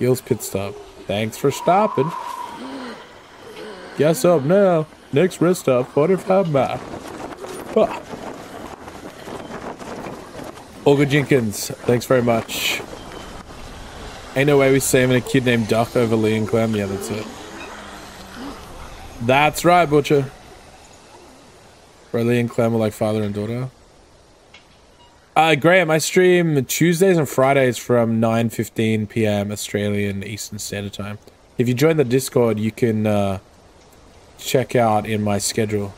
Gil's pit stop. Thanks for stopping. Guess up now. Next rest stop, 45 mile. Ah. Olga Jenkins, thanks very much. Ain't no way we saving a kid named Duck over Lee and Clem. Yeah, that's it. That's right, Butcher. Where Lee and Clem are like father and daughter. Uh, Graham, I stream Tuesdays and Fridays from 9.15 p.m. Australian Eastern Standard Time. If you join the Discord, you can uh, check out in my schedule.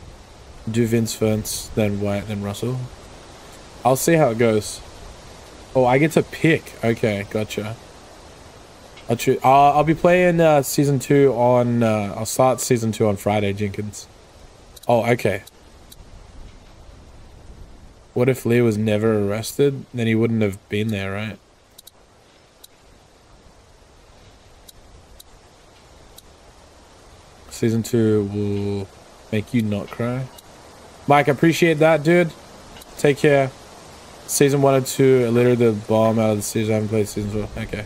Do Vince Vince, then White, then Russell. I'll see how it goes. Oh, I get to pick. Okay, gotcha. I'll, I'll, I'll be playing uh, season two on. Uh, I'll start season two on Friday, Jenkins. Oh, okay. What if Lee was never arrested? Then he wouldn't have been there, right? Season two will make you not cry. Mike, appreciate that, dude. Take care. Season one and two, I literally the bomb out of the season. I haven't played season four. Okay.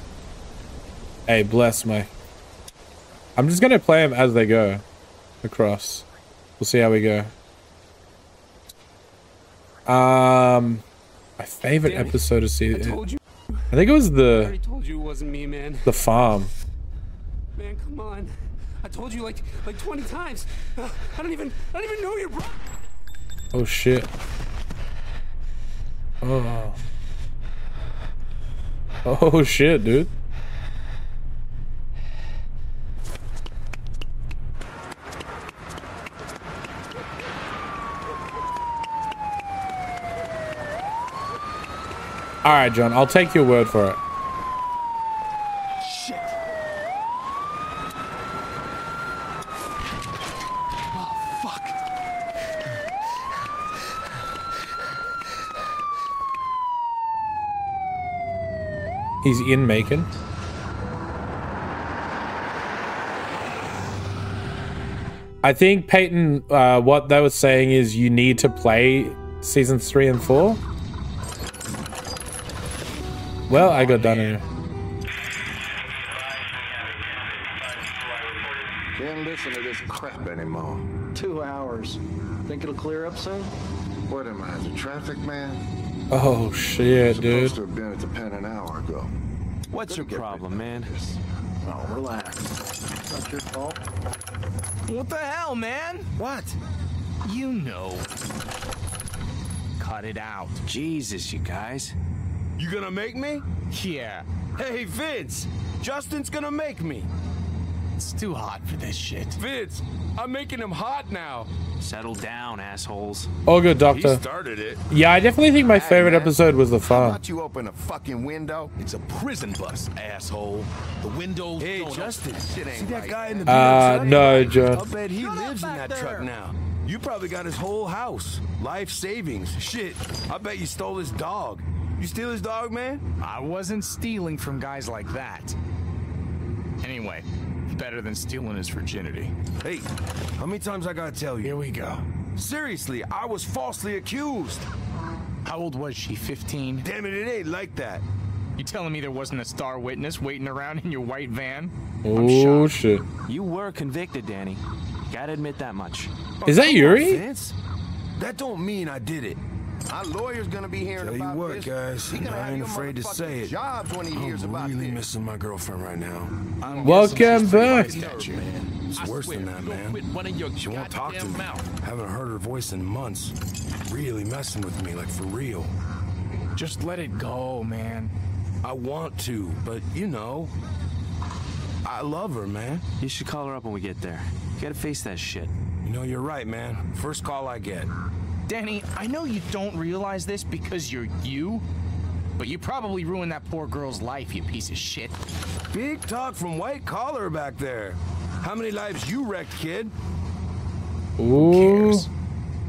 Hey, bless Mike. I'm just gonna play them as they go across. We'll see how we go. Um, my favorite Danny, episode of season. I. I think it was the already told you it wasn't me, man. the farm. Man, come on. I told you like like 20 times. Uh, I don't even I don't even know your bro. Oh shit. Oh. Oh shit, dude. All right, John. I'll take your word for it. Shit. Oh fuck. He's in Macon. I think Peyton, uh, what they were saying is you need to play seasons three and four. Well, I got done here. Can't listen to this crap anymore. Two hours. Think it'll clear up soon? What am I, the traffic man? Oh shit, dude. Supposed to have been at the pen an hour ago. What's your problem, man? Oh, relax. Not your fault. What the hell, man? What? You know. Cut it out. Jesus, you guys. You gonna make me? Yeah. Hey, Vince! Justin's gonna make me! It's too hot for this shit. Vince, I'm making him hot now. Settle down, assholes. Oh, good, Doctor. He doctor. started it. Yeah, I definitely think my favorite man. episode was the How farm. about you open a fucking window? It's a prison bus, asshole. The windows. Hey, don't Justin, Shit ain't see that right, guy in the Uh, truck? no, John. I bet he lives in that truck now. You probably got his whole house. Life savings. Shit, I bet you stole his dog. You steal his dog, man? I wasn't stealing from guys like that. Anyway, better than stealing his virginity. Hey, how many times I gotta tell you? Here we go. Seriously, I was falsely accused. How old was she? 15? Damn it, it ain't like that. You telling me there wasn't a star witness waiting around in your white van? Oh shit. You were convicted, Danny. Gotta admit that much. Is that oh, Yuri? That don't mean I did it. Our lawyer's gonna be hearing Tell you about what, this. guys, He gonna I have ain't afraid to say it. Jobs when he I'm about really this. missing my girlfriend right now. I'm Welcome guessing she's pretty back. pissed at you. It's worse than that, man. She won't talk to me. Haven't heard her voice in months. Really messing with me, like for real. Just let it go, man. I want to, but you know, I love her, man. You should call her up when we get there. You gotta face that shit. You know, you're right, man. First call I get. Danny, I know you don't realize this because you're you, but you probably ruined that poor girl's life, you piece of shit. Big talk from white collar back there. How many lives you wrecked, kid? Ooh.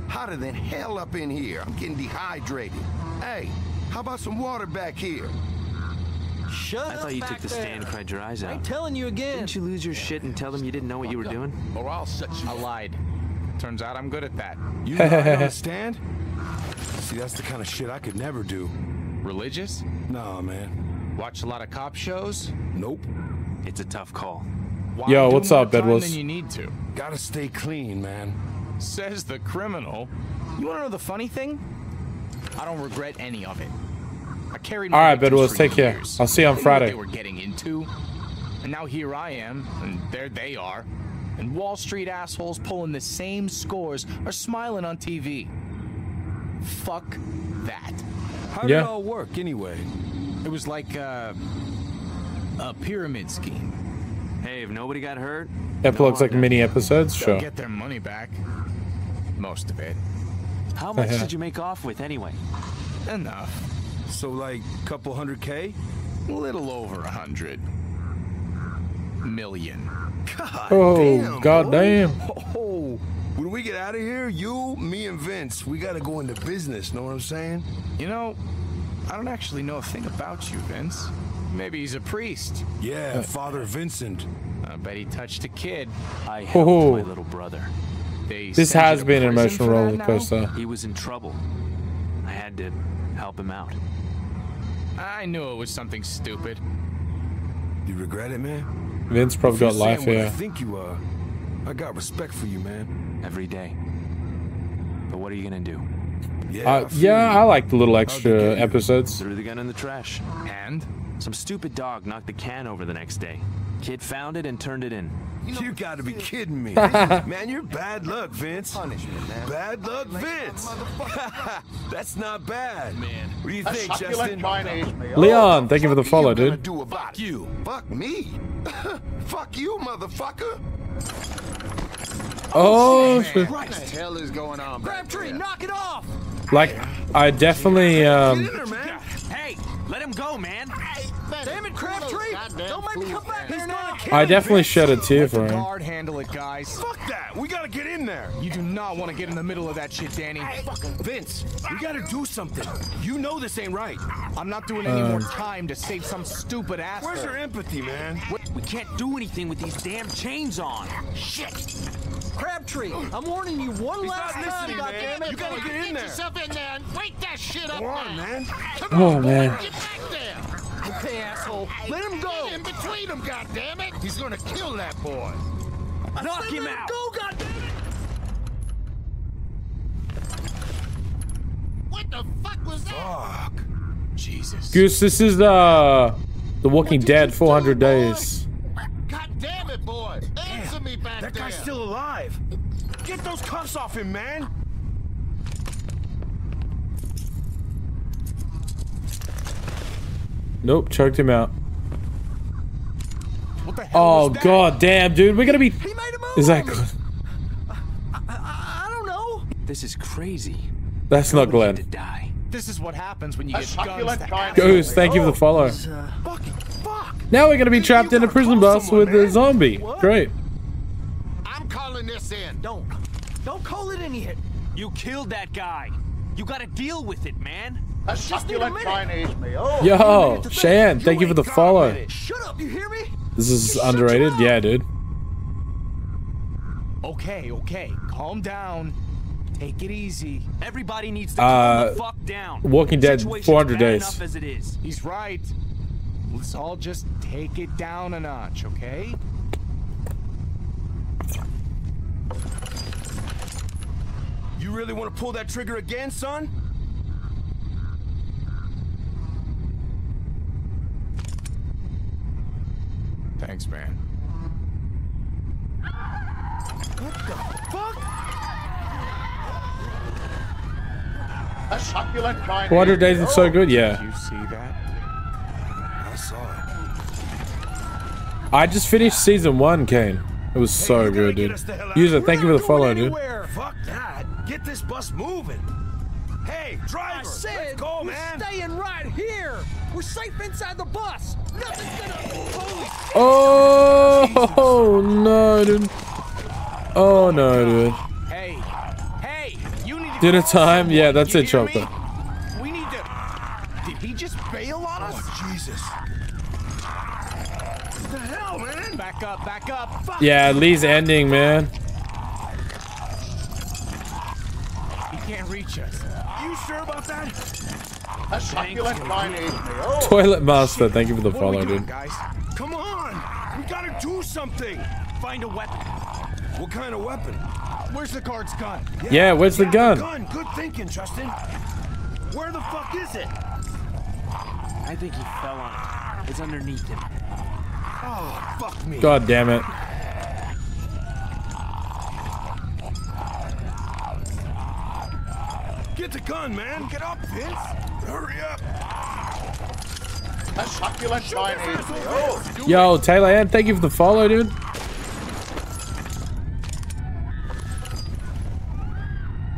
Hotter than hell up in here. I'm getting dehydrated. Hey, how about some water back here? Shut up. I thought you took the there. stand and cried your eyes out. I'm telling you again. Didn't you lose your shit and tell them you didn't know what you were doing? Or I'll set you I lied. Turns out I'm good at that. You lied on stand? See, that's the kind of shit I could never do. Religious? Nah, man. Watch a lot of cop shows? Nope. It's a tough call. Why Yo, what's up, Bed time than you need to. Gotta stay clean, man. Says the criminal. You wanna know the funny thing? I don't regret any of it. I carried my All right, victims Bedwells, for take care. I'll see you on They knew what Friday. They were getting into, and now here I am, and there they are, and Wall Street assholes pulling the same scores are smiling on TV. Fuck that. How did Yeah. it all work anyway? It was like uh, a pyramid scheme. Hey, if nobody got hurt, Epilogues like mini episodes, sure. get their money back. Most of it. how much did you make off with anyway? Enough. So like a couple hundred K? A little over a hundred million. God Oh, damn, god bro. damn. Oh, when we get out of here, you, me, and Vince, we gotta go into business. Know what I'm saying? You know, I don't actually know a thing about you, Vince. Maybe he's a priest. Yeah, uh, Father Vincent. I bet he touched a kid. I helped Oh. my little brother. They This has been an emotional for roller coaster. He was in trouble. I had to help him out. I knew it was something stupid. You regret it, man? Vince probably got life here. I think you are. I got respect for you, man. Every day. But what are you gonna do? Yeah, Uh, I yeah. I like the little extra they episodes. Threw the gun in the trash. And Some stupid dog knocked the can over the next day. Kid found it and turned it in. You gotta be kidding me. man, you're bad luck, Vince. Punishment, man. Bad luck, Vince. That's not bad. Man. What do you think, Justin? Chinese. Leon, thank you for the follow, you gonna dude. do about you? Fuck me. Fuck you, motherfucker. Oh, shit. What the hell is going on back there? knock it off! like I definitely um in there, man. Hey, let him go, man. Damn it, Crabtree! Don't make me come back here now! I definitely shed a tear for the him. guard handle it, guys. Fuck that. We gotta get in there. You do not want to get in the middle of that shit, Danny. Vince, we gotta do something. You know this ain't right. I'm not doing any uh. more time to save some stupid asshole. Where's your empathy, man? We can't do anything with these damn chains on. Shit! Crabtree, I'm warning you one He's last time, goddammit! You gotta get in there. yourself in there and wake that shit up Come on, man. Oh man. Get back there. Okay, asshole, let him go! In between them, goddammit. He's gonna kill that boy. Knock him Let him out. go, goddammit! What the fuck was that? Fuck. Jesus. Goose, this is uh The Walking Dead 400 do, days. God damn it, boy. Answer me back That there. guy's still alive. Get those cuffs off him, man. Nope, choked him out. What the hell Oh was god damn, dude, we're gonna be He made a move Is that on good? I, I don't know. This is crazy. That's not Nobody had Glenn. to die. This is what happens when you A get guns succulent to Chinese Goose, thank you for the follow. Uh, fucking fuck. Now we're gonna be trapped in a prison bus with a zombie. Great. I'm calling this in. Don't. Don't call it in yet. You killed that guy. You gotta deal with it, man. A succulent minute. Chinese meal. Yo, Cheyenne, thank you for the follow. Shut up, you hear me? This is underrated? Yeah, dude. Okay, okay. Calm down. Take it easy. Everybody needs to Uh, calm the fuck down. Walking Dead, 400 days. Enough as it is. He's right. Let's all just take it down a notch, okay? You really want to pull that trigger again, son? Thanks, man. A succulent Chinese 400 days is so good, yeah. You see that? I saw it. I just finished season one, Kane. It was so you gotta good, dude. us the. User, thank you for the follow, going dude. Fuck that. Get this bus moving. Hey, driver, I said let's go, we're man. staying right here. We're safe inside the bus. Nothing's gonna. Holy Oh no, dude. Oh no, dude. Hey, hey, you need to Dinner call time? Yeah, that's you it, hear me? We need to. Did he just bail on us? Oh, Jesus. What the hell, man? Back up, back up. Fuck. Yeah, Lee's ending, man. He can't reach us. You sure about that? A succulent Chinese meal. Toilet Master, thank you for the What follow, doing, dude. guys? Come on! We gotta do something! Find a weapon. What kind of weapon? Where's the guard's gun? Yeah, yeah where's the yeah, gun? gun. Good thinking, Justin. Where the fuck is it? I think he fell on it. It's underneath him. Oh, fuck me. God damn it. Get the gun, man. Get up, Vince. Hurry up. A succulent Chinese meal. Yo, Taylor Ann, thank you for the follow, dude.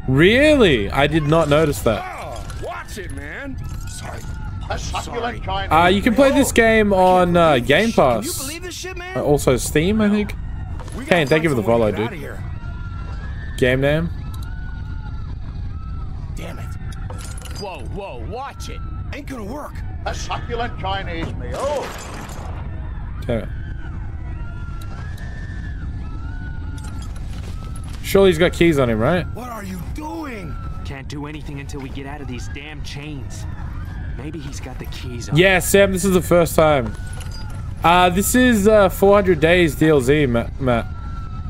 Really? I did not notice that. Oh, watch it, man. Sorry. A Uh, you can play this game on uh, Game Pass. shit. Uh, Also Steam, I think. We gotta Kane, thank you for the follow, to get outta dude. here. Game name. Damn it. Whoa, whoa, watch it. Ain't gonna work. A succulent Chinese meal. Damn it. Surely he's got keys on him, right? What are you doing? Can't do anything until we get out of these damn chains. Maybe he's got the keys on. Yeah, Sam, this is the first time. Uh, this is uh, 400 days DLC, Matt. Matt.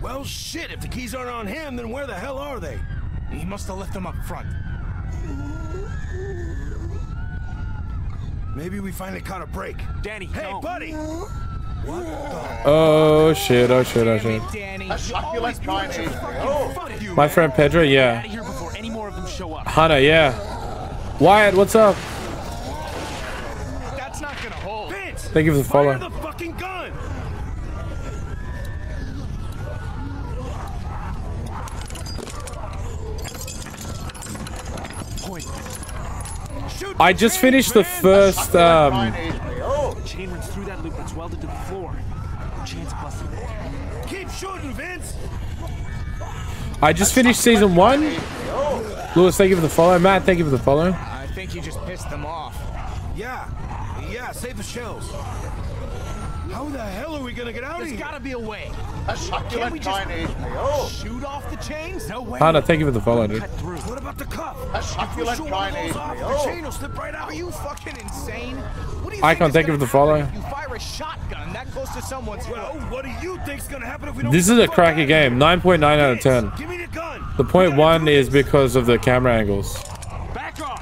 Well, shit. If the keys aren't on him, then where the hell are they? He must have left them up front. Maybe we finally caught a break. Danny, Hey, no. buddy. What the? Oh shit, oh shit, oh shit. it, Danny. A succulent Chinese meal. Fuck you, My friend Pedro, yeah. of here before any more of them show up. Hunter, yeah. Wyatt, what's up? That's not gonna hold. Vince. Thank you for the follow. the fucking gun. Point. Shoot I just finished the first, um, Chain runs through that loop that's welded to the floor. Chain's busted. Keep shooting, Vince. I just finished season one. Lewis, thank you for the follow. Matt, thank you for the follow. I think you just pissed them off. Yeah. Yeah, save the shells. How the hell are we gonna get out of There's here? gotta be a way. A Can't we succulent Chinese meal. shoot off the chains? No way. Hunter, thank you for the follow, dude. Cut through. What about the cup? A succulent shoot of Chinese meal. the chain will slip right out. Are you fucking insane? What do you Icon, think thank you for the follow. You fire a shotgun that close to someone's Well, what do you think's gonna happen if we don't This is a fuck cracky game. here? 9.9 out of 10. Give me the gun. The We point gotta one is because of the camera angles. Back off.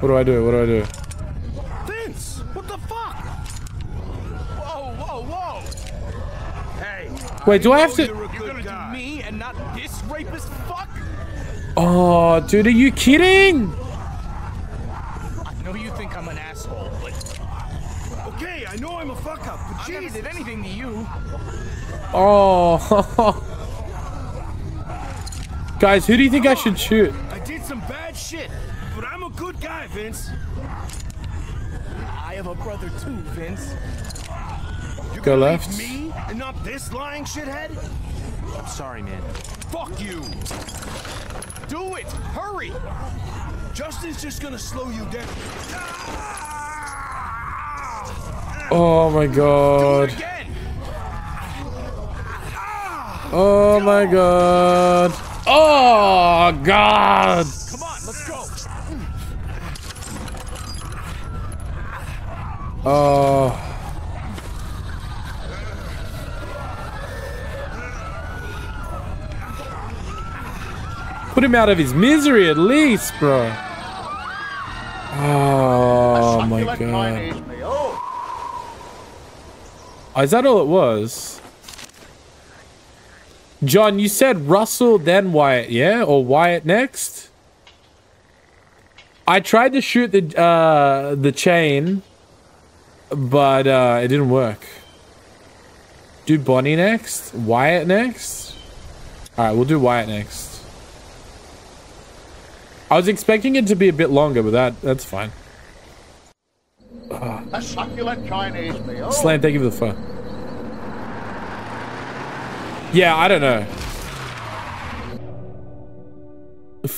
What do I do? What do I do? Vince, what the fuck? Whoa, whoa, whoa! Hey. Wait, do I have to? You're a You're good gonna do me and not this rapist fuck? Oh, dude, are you kidding? I know you think I'm an asshole, but Okay, I know I'm a fuck up, but I never did anything to you. Oh. Guys, who do you think I should shoot? I did some bad shit, but I'm a good guy, Vince. I have a brother too, Vince. You Go left. leave me and not this lying shithead? I'm sorry, man. Fuck you. Do it! Hurry! Justin's just gonna slow you down. Oh my god. Oh my god. Oh god. Come on, let's go! Oh. Put him out of his misery at least, bro. Oh my god. Oh, is that all it was? John, you said Russell, then Wyatt, yeah? Or Wyatt next? I tried to shoot the uh, the chain, but uh, it didn't work. Do Bonnie next? Wyatt next? Alright, we'll do Wyatt next. I was expecting it to be a bit longer, but that that's fine. A succulent Chinese meal. Slam, thank you for the fun. Yeah, I don't know.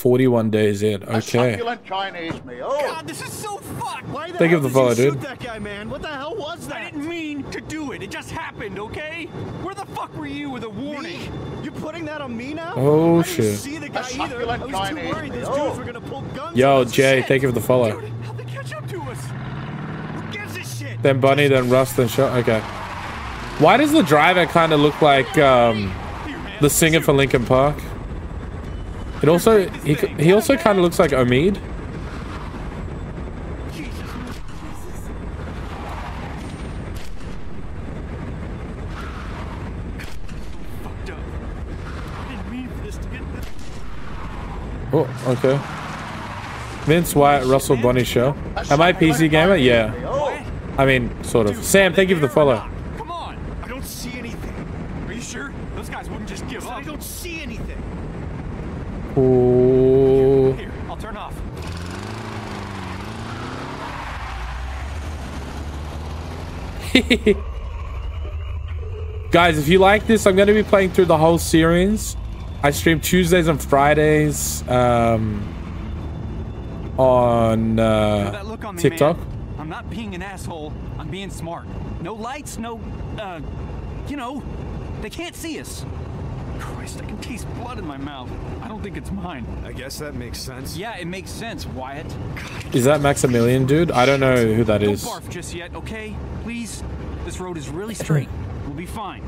41 days in. Okay. succulent Chinese meal. God, this is so fucked. Why the Thank you hell for the did follow, you dude. shoot that guy, man? What the hell was that? I didn't mean to do it. It just happened, okay? Where the fuck were you with a warning? You putting that on me now? Oh, I didn't shit. see the guy either. I succulent was too Chinese worried those meal. dudes were gonna pull guns. Yo, on us. Jay, thank you for the follow. How'd they catch up to us? Who gives a shit? Then Bunny, then Rust, then Shot. Okay. Why does the driver kind of look like um, the singer for Linkin Park? It also he he also kind of looks like Omid. Oh, okay. Vince White, Russell Bunny show. Am I PC gamer? Yeah. I mean, sort of. Sam, thank you for the follow. Ooh. Here, I'll turn off. Guys, if you like this, I'm going to be playing through the whole series. I stream Tuesdays and Fridays um, on uh, on me, TikTok. man. I'm not being an asshole. I'm being smart. No lights, no, uh, you know, they can't see us. Christ, I can taste blood in my mouth. I don't think it's mine. I guess that makes sense. Yeah, it makes sense, Wyatt. Is that Maximilian, dude? I don't know who that Don't is. barf just yet, okay? Please. This road is really straight. we'll be fine.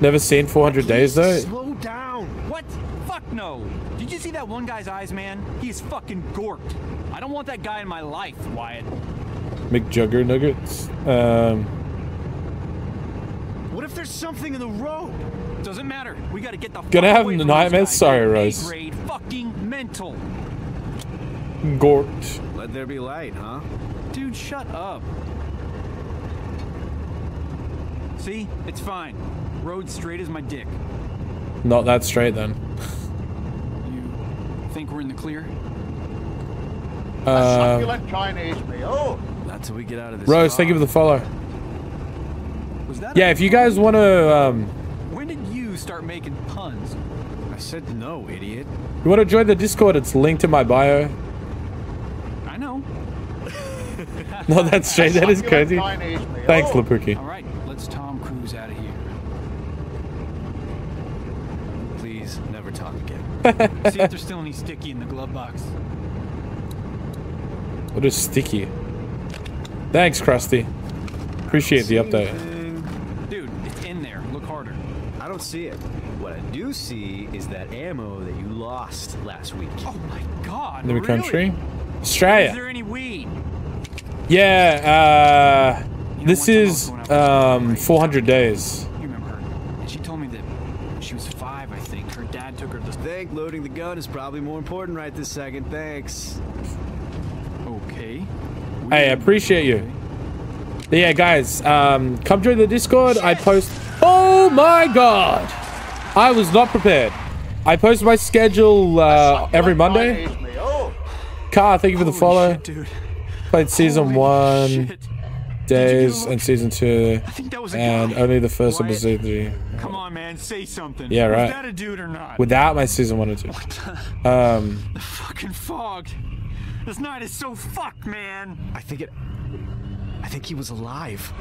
Never seen 400 Days, though. Slow down. What? Fuck no. Did you see that one guy's eyes, man? He is fucking gorked. I don't want that guy in my life, Wyatt. McJugger Nuggets. Um, What if there's something in the road? Doesn't matter. We gotta get the fuck Gonna have away from nightmares? Sorry, Rose. A-grade fucking mental. Gort. Let there be light, huh? Dude, shut up. See? It's fine. Road straight as my dick. Not that straight, then. You think we're in the clear? Uh, Succulent Chinese meal. Not we get out of this. Rose, thank you for the follow. Was that Yeah, if you guys want to, um, When you start making puns? I said no, idiot. you want to join the Discord, it's linked in my bio. I know. no, that's strange. that is crazy. Chinese meal. Thanks, oh. Lapuki. All right, let's Tom Cruise out of here. Please, never talk again. See if there's still any sticky in the glove box. What is sticky? Thanks, Krusty. Appreciate the update. Dude, it's in there. Look harder. I don't see it. What I do see is that ammo that you lost last week. Oh my god. New really? country? Is Australia. there any weed? Yeah, uh, You this one time I was is going out with a um, 400 days. You remember her? And she told me that she was five, I think. Her dad took her to the. Think loading the gun is probably more important right this second. Thanks. Okay. Hey, I appreciate you. Yeah, guys, um, come join the Discord. I post. Oh my god! I was not prepared. I post my schedule uh, every Monday. Car, thank you for the Holy follow. shit, dude. Played season Holy one, shit. days, and season two, I think that was a and guy. only the first Wyatt, episode three. Come on, man, say something. Yeah, right. Was that a dude or not? Without my season one and two. Um, the fucking fog. This night is so fucked, man. I think it. I think he was alive.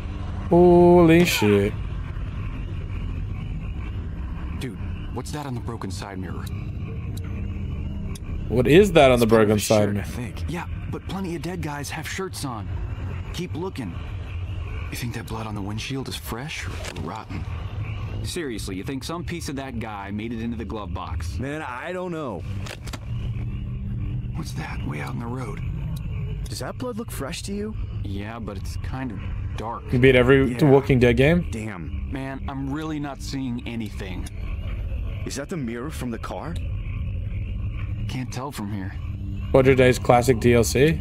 holy shit. Dude, what's that on the broken side mirror? What is that on the Part broken side? shirt, man? I think. Yeah, but plenty of dead guys have shirts on. Keep looking. You think that blood on the windshield is fresh or rotten? Seriously, you think some piece of that guy made it into the glove box? Man, I don't know. What's that way out in the road? Does that blood look fresh to you? Yeah, but it's kind of dark. You beat every Yeah. Walking Dead game? Damn. Man, I'm really not seeing anything. Is that the mirror from the car? Can't tell from here. 400 Days Classic DLC?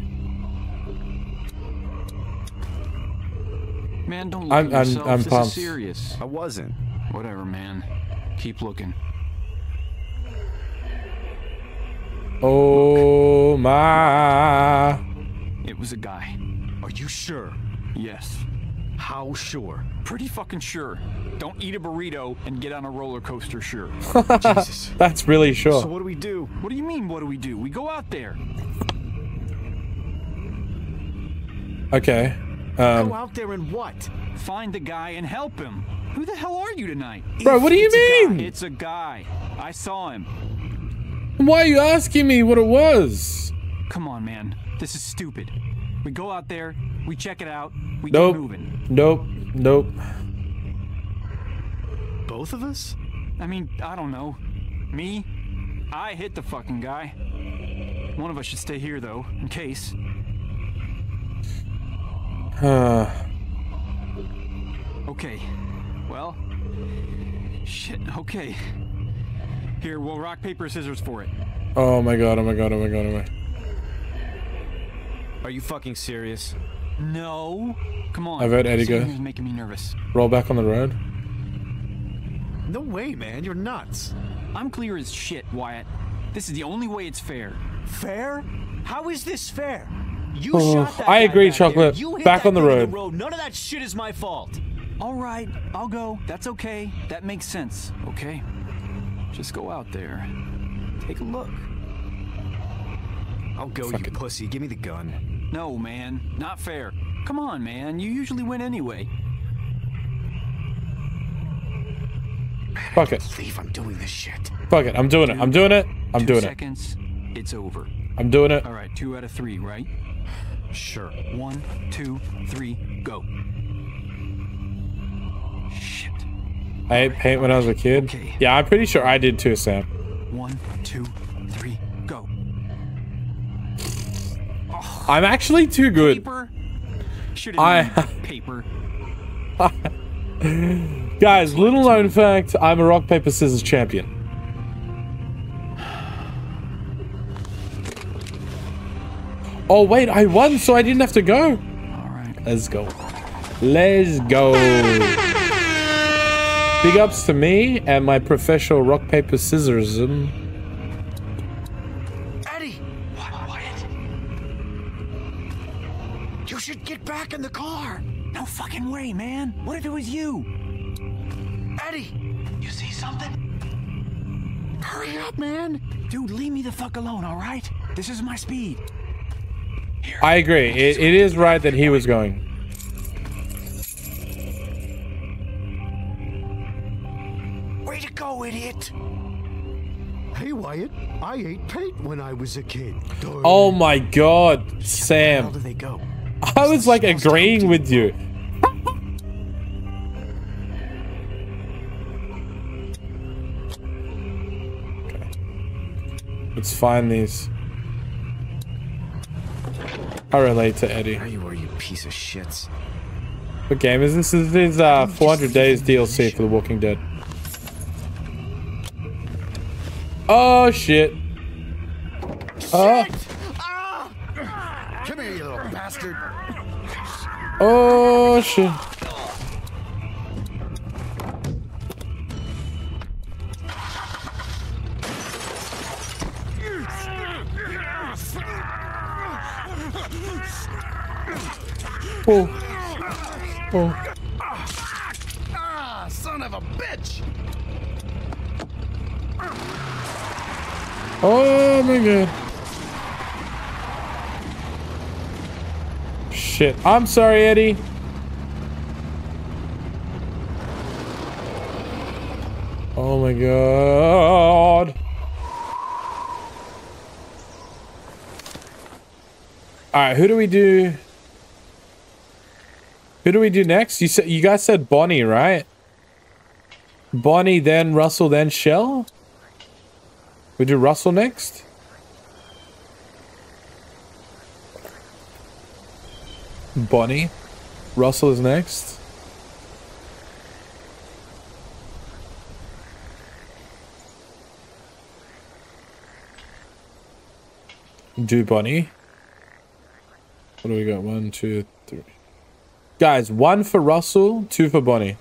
Man, don't look I'm- at I'm- yourself. I'm this pumped. is serious. I wasn't. Whatever, man. Keep looking. Oh my. It was a guy. Are you sure? Yes. How sure? Pretty fucking sure. Don't eat a burrito and get on a roller coaster, sure. Jesus. That's really sure. So what do we do? What do you mean, what do we do? We go out there. Okay. Go Um, out there and what? Find the guy and help him. Who the hell are you tonight? bro, what do you It's a mean? It's a guy. I saw him. Why are you asking me what it was? Come on, man. This is stupid. We go out there, we check it out, we Nope. get moving. Nope. Nope. Both of us? I mean, I don't know. Me? I hit the fucking guy. One of us should stay here, though, in case. Uh, Okay. Well. Shit, okay. Here, we'll rock, paper, scissors for it. oh my god, oh my god, oh my god, oh my. Are you fucking serious? No. Come on. I vote Eddie Sitting go. here's making me nervous. Roll back on the road. No way, man. You're nuts. I'm clear as shit, Wyatt. This is the only way it's fair. Fair? How is this fair? You Oh, shot that I agree, back there. Chocolate. You hit Back that on the road. the road. None of that shit is my fault. All right, I'll go. That's okay. That makes sense, okay? Just go out there. Take a look. I'll go, Fuck you it. pussy. Give me the gun. No, man. Not fair. Come on, man. You usually win anyway. Fuck it. Leave. I'm doing this shit. Fuck it. I'm doing it. I'm doing it. I'm Two doing it. seconds. It's over. I'm doing it. All right, two out of three, right? Sure. One, two, three, go. Shit. I ate paint when I was a kid. Okay. Yeah, I'm pretty sure I did too, Sam. One, two, I'm actually too good. Paper. Should I- paper. Guys, little known fact, I'm a rock, paper, scissors champion. Oh, wait, I won, so I didn't have to go. All right. Let's go. Let's go. Big ups to me and my professional rock, paper, scissors. Fucking way, man. What if it was you? Eddie! You see something? Hurry up, man! Dude, leave me the fuck alone, all right? This is my speed. I agree. It, it is right that he was going. Way to go, idiot! Hey, Wyatt. I ate paint when I was a kid. Oh my god, Sam. How do they go? I was like agreeing with you. Let's find these. I relate to Eddie. There you are, you piece of shits. What game is this? This is uh, 400 Days DLC for The Walking Dead. Oh shit. Oh, Come here, you little bastard! oh shit. Oh. Oh. Ah, son of a bitch! Oh my god. Shit. I'm sorry, Eddie. Oh my god. Alright, who do we do? Who do we do next? You said you guys said Bonnie, right? Bonnie, then Russell, then Shel? We do Russell next? Bonnie. Russell is next. Do Bonnie. What do we got? One, two, three. Guys, one for Russell, two for Bonnie.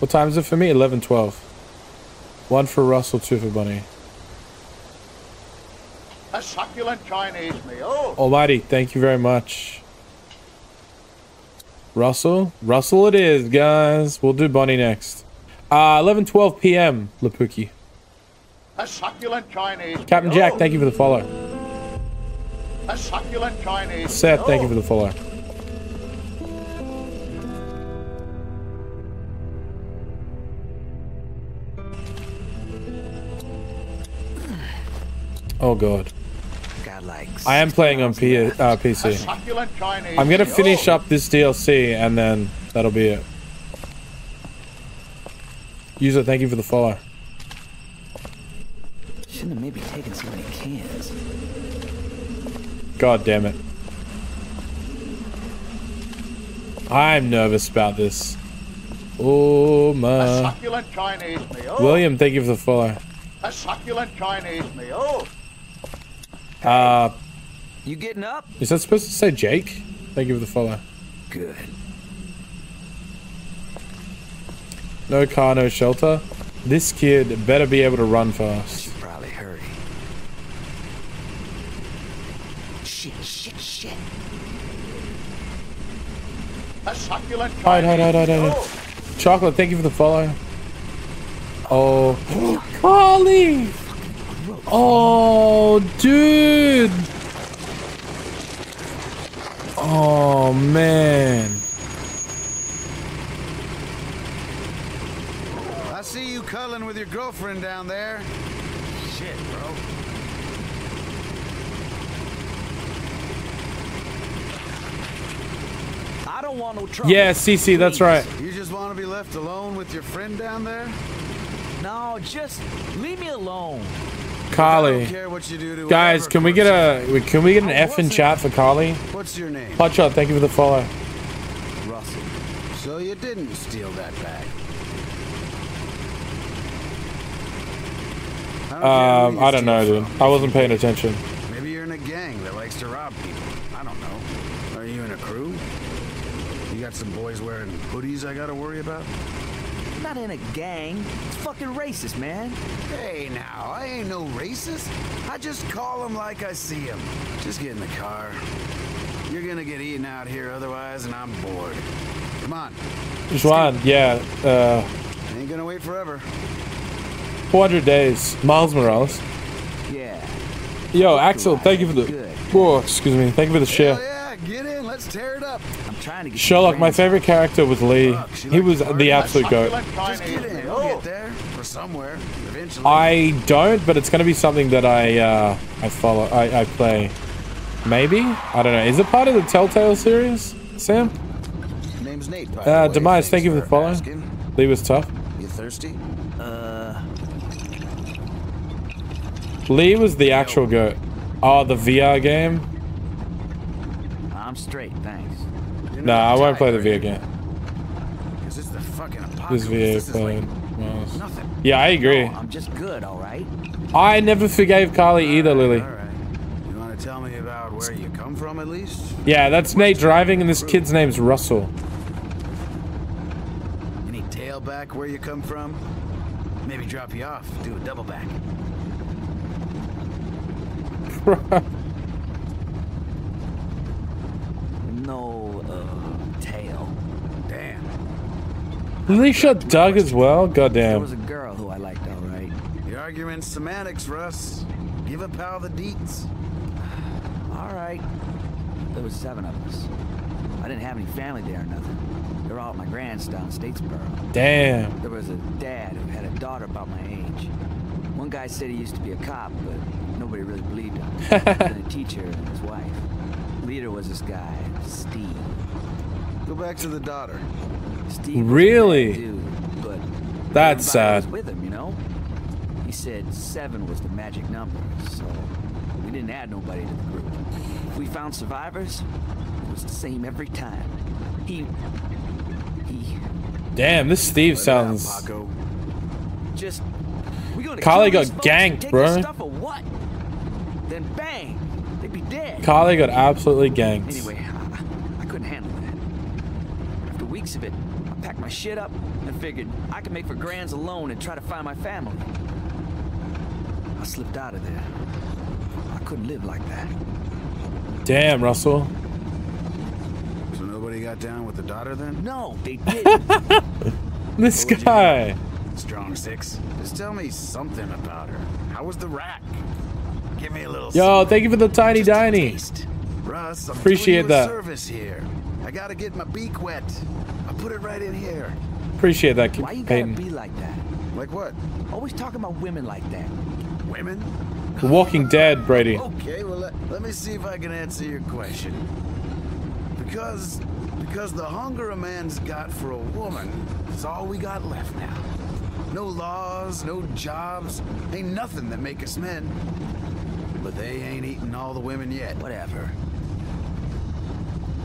What time is it for me? 11, 12. One for Russell, two for Bunny. A succulent Chinese meal. Almighty, thank you very much. Russell? Russell it is, guys. We'll do Bonnie next. Uh, 11, 12 p.m., Lapuki. A succulent Chinese Captain meal. Jack, thank you for the follow. A succulent Chinese Seth, meal. thank you for the follow. Oh god. I am playing on P- uh, PC. I'm gonna finish up this DLC and then that'll be it. User, thank you for the follow. Shouldn't have maybe taken so many cans. God damn it. I'm nervous about this. Oh A my. succulent Chinese meal. William, thank you for the follow. A succulent Chinese meal. Uh, You getting up? is that supposed to say Jake? Thank you for the follow. Good. No car, no shelter. This kid better be able to run fast. Probably hurry. Shit, shit, shit. A succulent Hide, hide, hide, hide. Chocolate, thank you for the follow. Oh, Carly! Oh, dude! Oh, man. I see you cuddling with your girlfriend down there. Shit, bro. I don't want no trouble. Yeah, CC, that's right. You just want to be left alone with your friend down there? No, just leave me alone. Carly. care what you do to Guys, whoever can we get a can we get an F in chat for Carly? What's your name? Hotshot, thank you for the follow. Russell. So you didn't steal that bag. Um, I don't know, dude. I wasn't paying attention. Maybe you're in a gang that likes to rob people. I don't know. Are you in a crew? You got some boys wearing hoodies I gotta worry about? I'm not in a gang. It's fucking racist, man. Hey now, I ain't no racist. I just call them like I see them. Just get in the car. You're gonna get eaten out here otherwise, and I'm bored. Come on. Juan, yeah, uh, Ain't gonna wait forever. 400 days. Miles Morales. Yeah. Yo, Axel, thank you for the. Whoa, excuse me. Thank you for the share. Oh, yeah, get in. Let's tear it up. I'm trying to get Sherlock, my favorite character was Lee. He was the absolute goat. Just get in. We'll get there. Or somewhere. Eventually. I don't, but it's gonna be something that I uh, I follow. I, I play. Maybe I don't know. Is it part of the Telltale series, Sam? Name's Nate. by the Uh, way. Demise, thank you for the Thanks follow. asking. Lee was tough. You thirsty? Uh, Lee was the actual goat. Oh, the VR game? I'm straight, thanks. Nah, I won't play the VR game. Cause it's the fucking This apocalypse. This is playing. like. Yeah, I agree. I'm just good, all right? I never forgave Carly either, Lily. You want to tell me about where you come from, at least? Yeah, that's Nate driving, and this kid's name's Russell. Any tailback where you come from? Maybe drop you off. Do a double back. No, uh, tail. Damn. Lily shot Doug as well? Goddamn. There was a girl who I liked, all right. You're arguing semantics, Russ. Give a pal the deets. All right. There was seven of us. I didn't have any family there or nothing. They were all at my grand's down in Statesboro. Damn. There was a dad who had a daughter about my age. One guy said he used to be a cop, but nobody really believed him. then a teacher and his wife. Leader was this guy, Steve. Go back to the daughter. Steve Really? dude, but That's sad. with him, you know? He said seven was the magic number, so we didn't add nobody to the group. If we found survivors, it was the same every time. He he Damn, this Steve sounds. Paco. just we gonna got ganked, bro. Stuff or what? Then bang, they'd be dead. Carly got absolutely ganked. Anyway, I, I couldn't handle that. After weeks of it, my shit up and figured I could make for Grands alone and try to find my family. I slipped out of there. I couldn't live like that. Damn, Russell. So nobody got down with the daughter then? No, they didn't. This guy. Strong six. Just tell me something about her. How was the rack? Give me a little. Yo, thank you for the tiny diny. Russ, I'm Appreciate doing you a that. service here. I gotta get my beak wet. I'll put it right in here. Appreciate that, Why you gotta Peyton. be like that? Like what? Always talking about women like that. Women? The Walking Dead, Brady. Okay, well let, let me see if I can answer your question. Because because the hunger a man's got for a woman is all we got left now. No laws, no jobs, ain't nothing that make us men. But they ain't eating all the women yet. Whatever.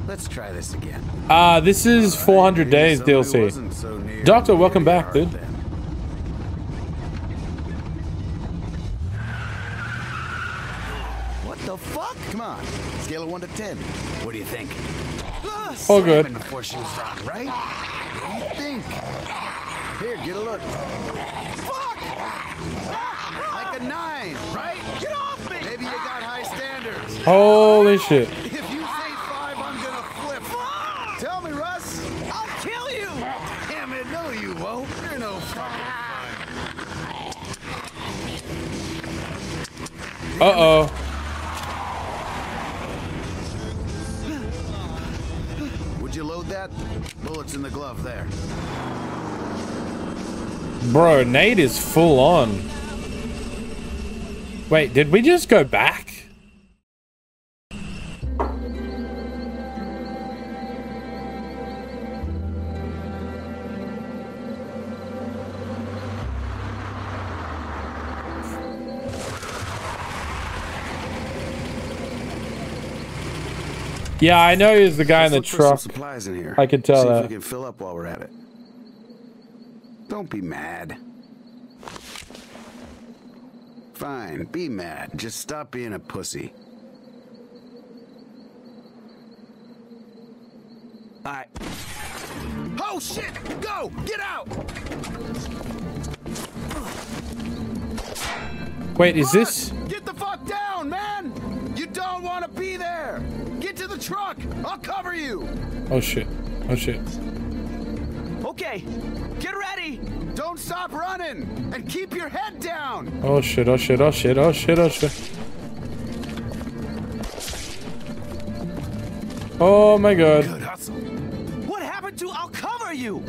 Let's try this again. Ah, this is 400 days DLC. so Doctor, welcome back, dude. heart What the fuck? Come on, scale of one to ten. What do you think? All good. Before she was on, right? What do you think? Here, get a look. Fuck! Like a nine, right? Get off me! Maybe you got high standards. Holy shit. Fun. Uh oh. Would you load that? Bullets in the glove there. Bro, Nate is full on. Wait, did we just go back? Yeah, I know he's the guy in the Let's for some truck. supplies in here. I can tell See if that. we can fill up while we're at it. Don't be mad. Fine, be mad. Just stop being a pussy. Alright. Oh shit! Go! Get out! Wait, is this? Get the fuck down, man! You don't want to be there! To the truck! I'll cover you! Oh shit. Oh shit. Okay, get ready. Don't stop running! And keep your head down! Oh shit. Oh shit. Oh shit. Oh shit. Oh shit. Oh my god. Good hustle. What happened to I'll cover you?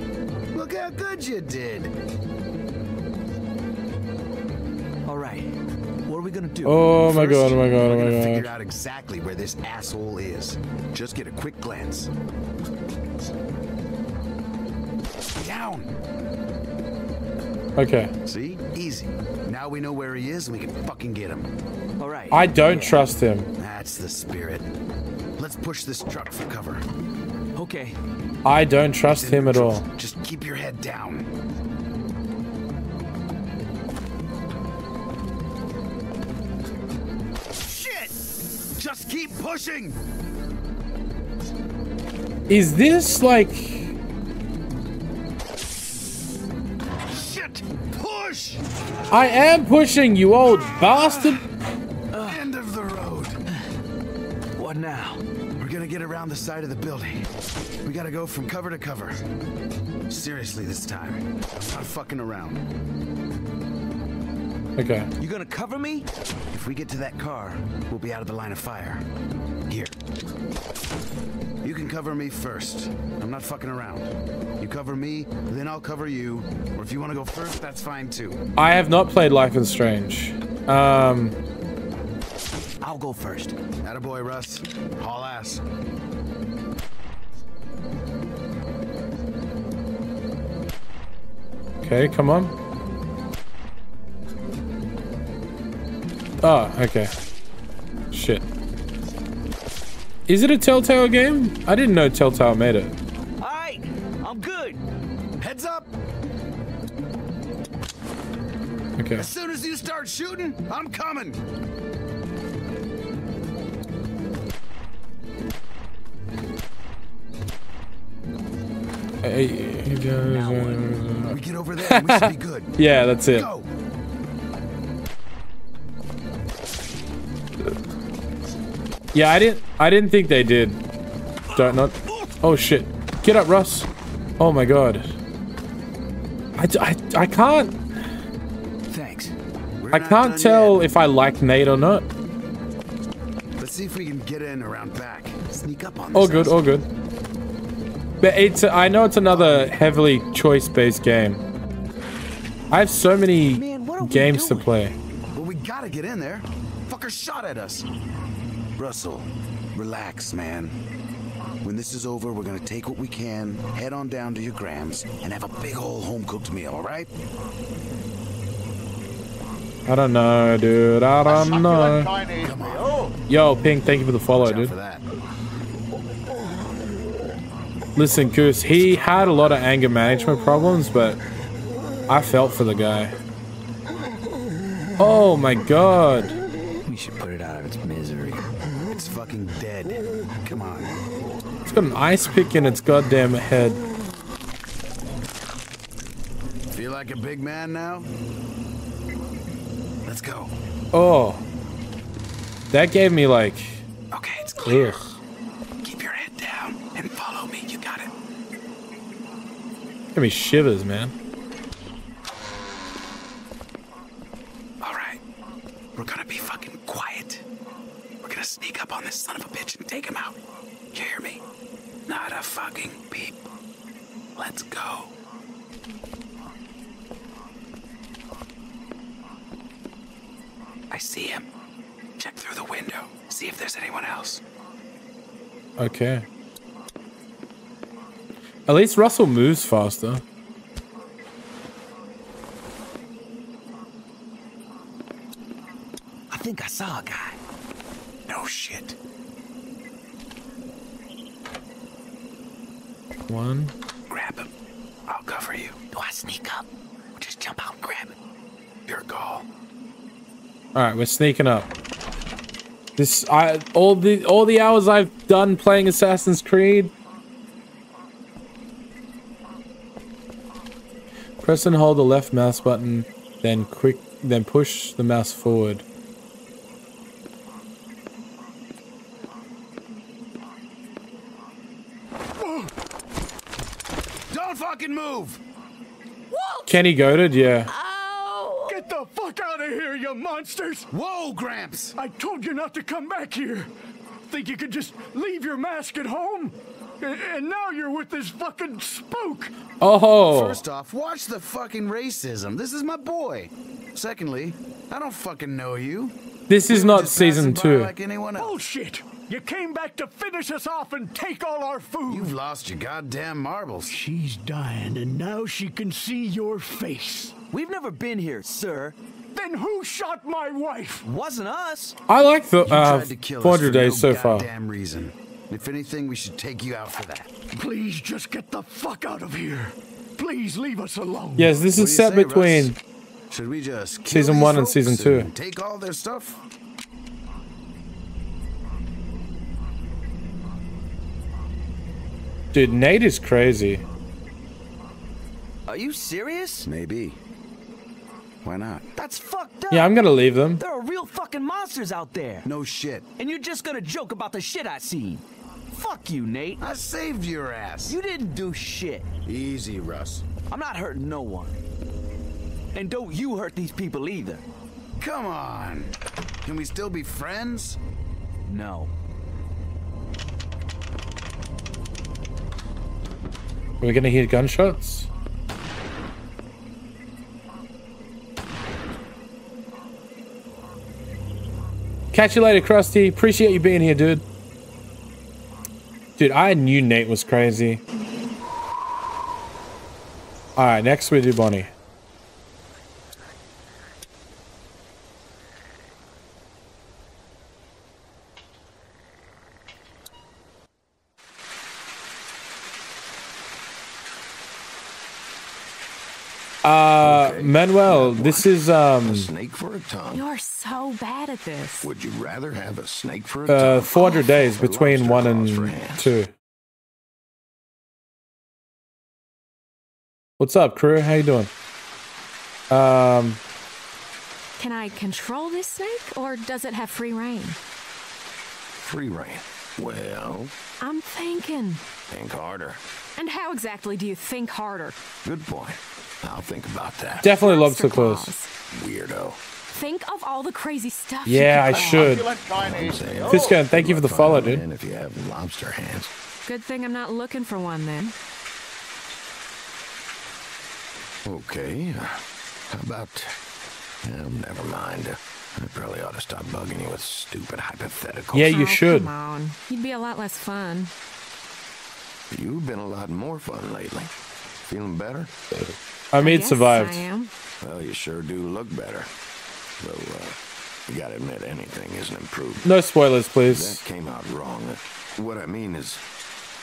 Look how good you did. Alright, what are we gonna do? Oh my god. Oh my god. Oh we're Oh gonna my figure god. out exactly where this asshole is. Just get a quick glance. Down. Okay. See? Easy. Now we know where he is and we can fucking get him. Alright. I don't trust him. That's the spirit. Let's push this truck for cover. Okay. I don't trust him at all. Just keep your head down. Keep pushing! Is this like? Shit! Push! I am pushing you, old bastard. End of the road. What now? We're gonna get around the side of the building. We gotta go from cover to cover. Seriously this time. I'm not fucking around. Okay. You gonna cover me? If we get to that car, we'll be out of the line of fire. Here. You can cover me first. I'm not fucking around. You cover me, then I'll cover you. Or if you want to go first, that's fine too. I have not played Life is Strange. Um. I'll go first. Attaboy, Russ. Haul ass. Okay, come on. Oh, okay. Shit. Is it a Telltale game? I didn't know Telltale made it. Alright, I'm good. Heads up! Okay. As soon as you start shooting, I'm coming. Hey, We get over there, we should be good. Yeah, that's it. Go. Yeah, I didn't. I didn't think they did. Don't not. Oh shit! Get up, Russ. Oh my god. I, I, I can't. Thanks. I can't tell if I like Nate or not. Let's see if we can get in around back. Sneak up on All good, all good. But it's. I know it's another heavily choice-based game. I have so many games to play. Well, we gotta get in there. Fucker shot at us. Russell, relax, man. When this is over, we're gonna take what we can, head on down to your Grams, and have a big old home-cooked meal, all right? I don't know, dude. I don't know. Chinese. Yo, Pink, thank you for the follow, dude. Listen, Goose, he had a lot of anger management problems, but I felt for the guy. Oh my god. We should put it out of its misery. It's fucking dead. Come on. It's got an ice pick in its goddamn head. Feel like a big man now? Let's go. Oh. That gave me like. Okay, it's clear. Ugh. Keep your head down and follow me. You got it. Give me shivers, man. Take him out. You hear me? Not a fucking peep. Let's go. I see him. Check through the window. See if there's anyone else. Okay. At least Russell moves faster. I think I saw a guy. No shit. One. Grab him. I'll cover you. Do I sneak up? Or just jump out and grab him? Your call. Alright, we're sneaking up. This I all the all the hours I've done playing Assassin's Creed. Press and hold the left mouse button, then quick then push the mouse forward. Don't fucking move! Kenny goaded, yeah. Oh. Get the fuck out of here, you monsters! Whoa, Gramps! I told you not to come back here. Think you could just leave your mask at home? And now you're with this fucking spook. Oh. First off, watch the fucking racism. This is my boy. Secondly, I don't fucking know you. This is not season two. Like anyone else. Bullshit! You came back to finish us off and take all our food. You've lost your goddamn marbles. She's dying, and now she can see your face. We've never been here, sir. Then who shot my wife? Wasn't us. I like the You uh tried to kill us 400 for days no so far. Goddamn reason. If anything, we should take you out for that. Please just get the fuck out of here. Please leave us alone. Yes, this What is do you set say, between Russ? Should we just season one and season two. and Take all their stuff. Dude, Nate is crazy. Are you serious? Maybe. Why not? That's fucked up. Yeah, I'm gonna leave them. There are real fucking monsters out there. No shit. And you're just gonna joke about the shit I seen. Fuck you, Nate. I saved your ass. You didn't do shit. Easy, Russ. I'm not hurting no one. And don't you hurt these people either. Come on. Can we still be friends? No. Are we gonna hear gunshots? Catch you later, Krusty. Appreciate you being here, dude. Dude, I knew Nate was crazy. Alright, next we do Bonnie. Uh, Manuel, this is um Snake for a tongue. You're so bad at this. Would you rather have a snake for a uh tongue? 400 days between one and two. What's up, crew? How you doing? Um, Can I control this snake or does it have free reign? free reign. Well, I'm thinking. think harder. And how exactly do you think harder? Good point. I'll think about that. Definitely lobster claws. Weirdo. Think of all the crazy stuff. Yeah, I you could should. Fiska, thank you for the follow, dude. And if you have lobster hands. Good thing I'm not looking for one then. Okay. uh, How about... Well, never mind. I probably ought to stop bugging you with stupid hypotheticals. Yeah, you Oh, should. Come on. You'd be a lot less fun. You've been a lot more fun lately. Feeling better? better? I mean, it guess survived. I am. Well, you sure do look better. Though, uh, you gotta admit, anything is an improvement. No spoilers, please. That came out wrong. What I mean is,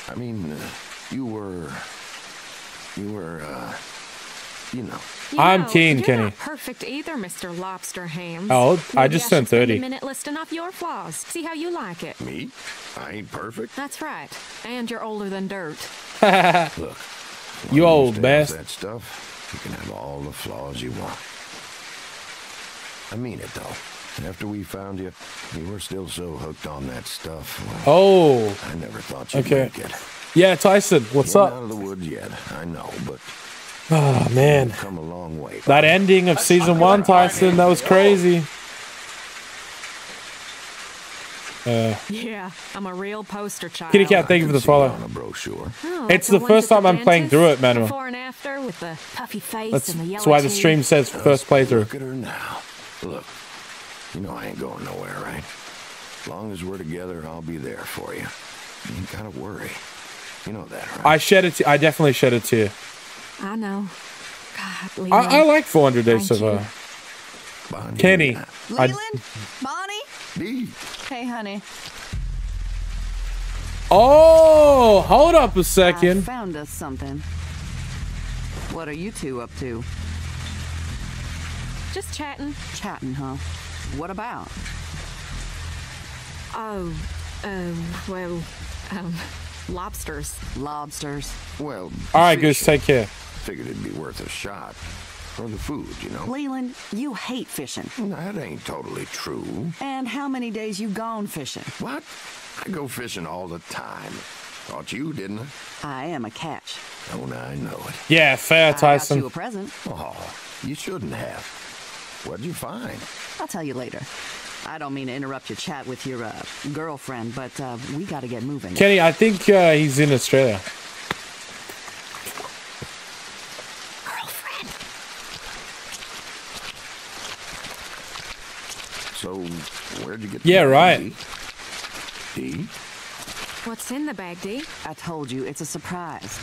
I mean, uh, you were, you were, uh, you know. You I'm know, keen, you're Kenny. Not perfect either, Mr. Lobster Hands. How old? I just should turned spend 30. A minute listing off your flaws. See how you like it. Me? I ain't perfect. That's right. And you're older than dirt. Look. You old stay bastard. That stuff, you can have all the flaws you want. I mean it though. After we found you, you were still so hooked on that stuff. Well, Oh. I never thought you'd Okay. make it. Yeah, Tyson, what's You're up? Out of the woods yet, I know, but Oh, man. come a long way. That ending of season one, Tyson, that was crazy. Uh, Yeah, I'm a real poster child. Kitty Cat, thank you for the follow. On a brochure. Oh, It's like the first at time I'm playing through it, Manuel. Before and after with the puffy face That's, and the yellow that's why the stream says first playthrough. Look at her now. Look, you know I ain't going nowhere, right? As long as we're together, I'll be there for you. You ain't gotta worry. You know that, right? I shed it. I definitely shed a tear. I know. God, Leland. I, I like 400 Days so Thank you. far. Kenny. I, Leland? Hey, honey. oh, hold up a second. found us something. What are you two up to? Just chatting. Chatting, huh? What about? Oh, um, well, um, lobsters. Lobsters. Well, All right, fish. Goose, take care. Figured it'd be worth a shot. For the food, you know. Leland, you hate fishing. That ain't totally true. And how many days you gone fishing? What? I go fishing all the time. Thought you didn't. I? I am a catch. Oh, now I know it. Yeah, fair, Tyson. I got Tyson. you a present. Oh, you shouldn't have. What'd you find? I'll tell you later. I don't mean to interrupt your chat with your uh, girlfriend, but uh, we got to get moving. Kenny, I think uh, he's in Australia. So, where'd you get Yeah, the right. Dee? Dee? What's in the bag, Dee? I told you, it's a surprise.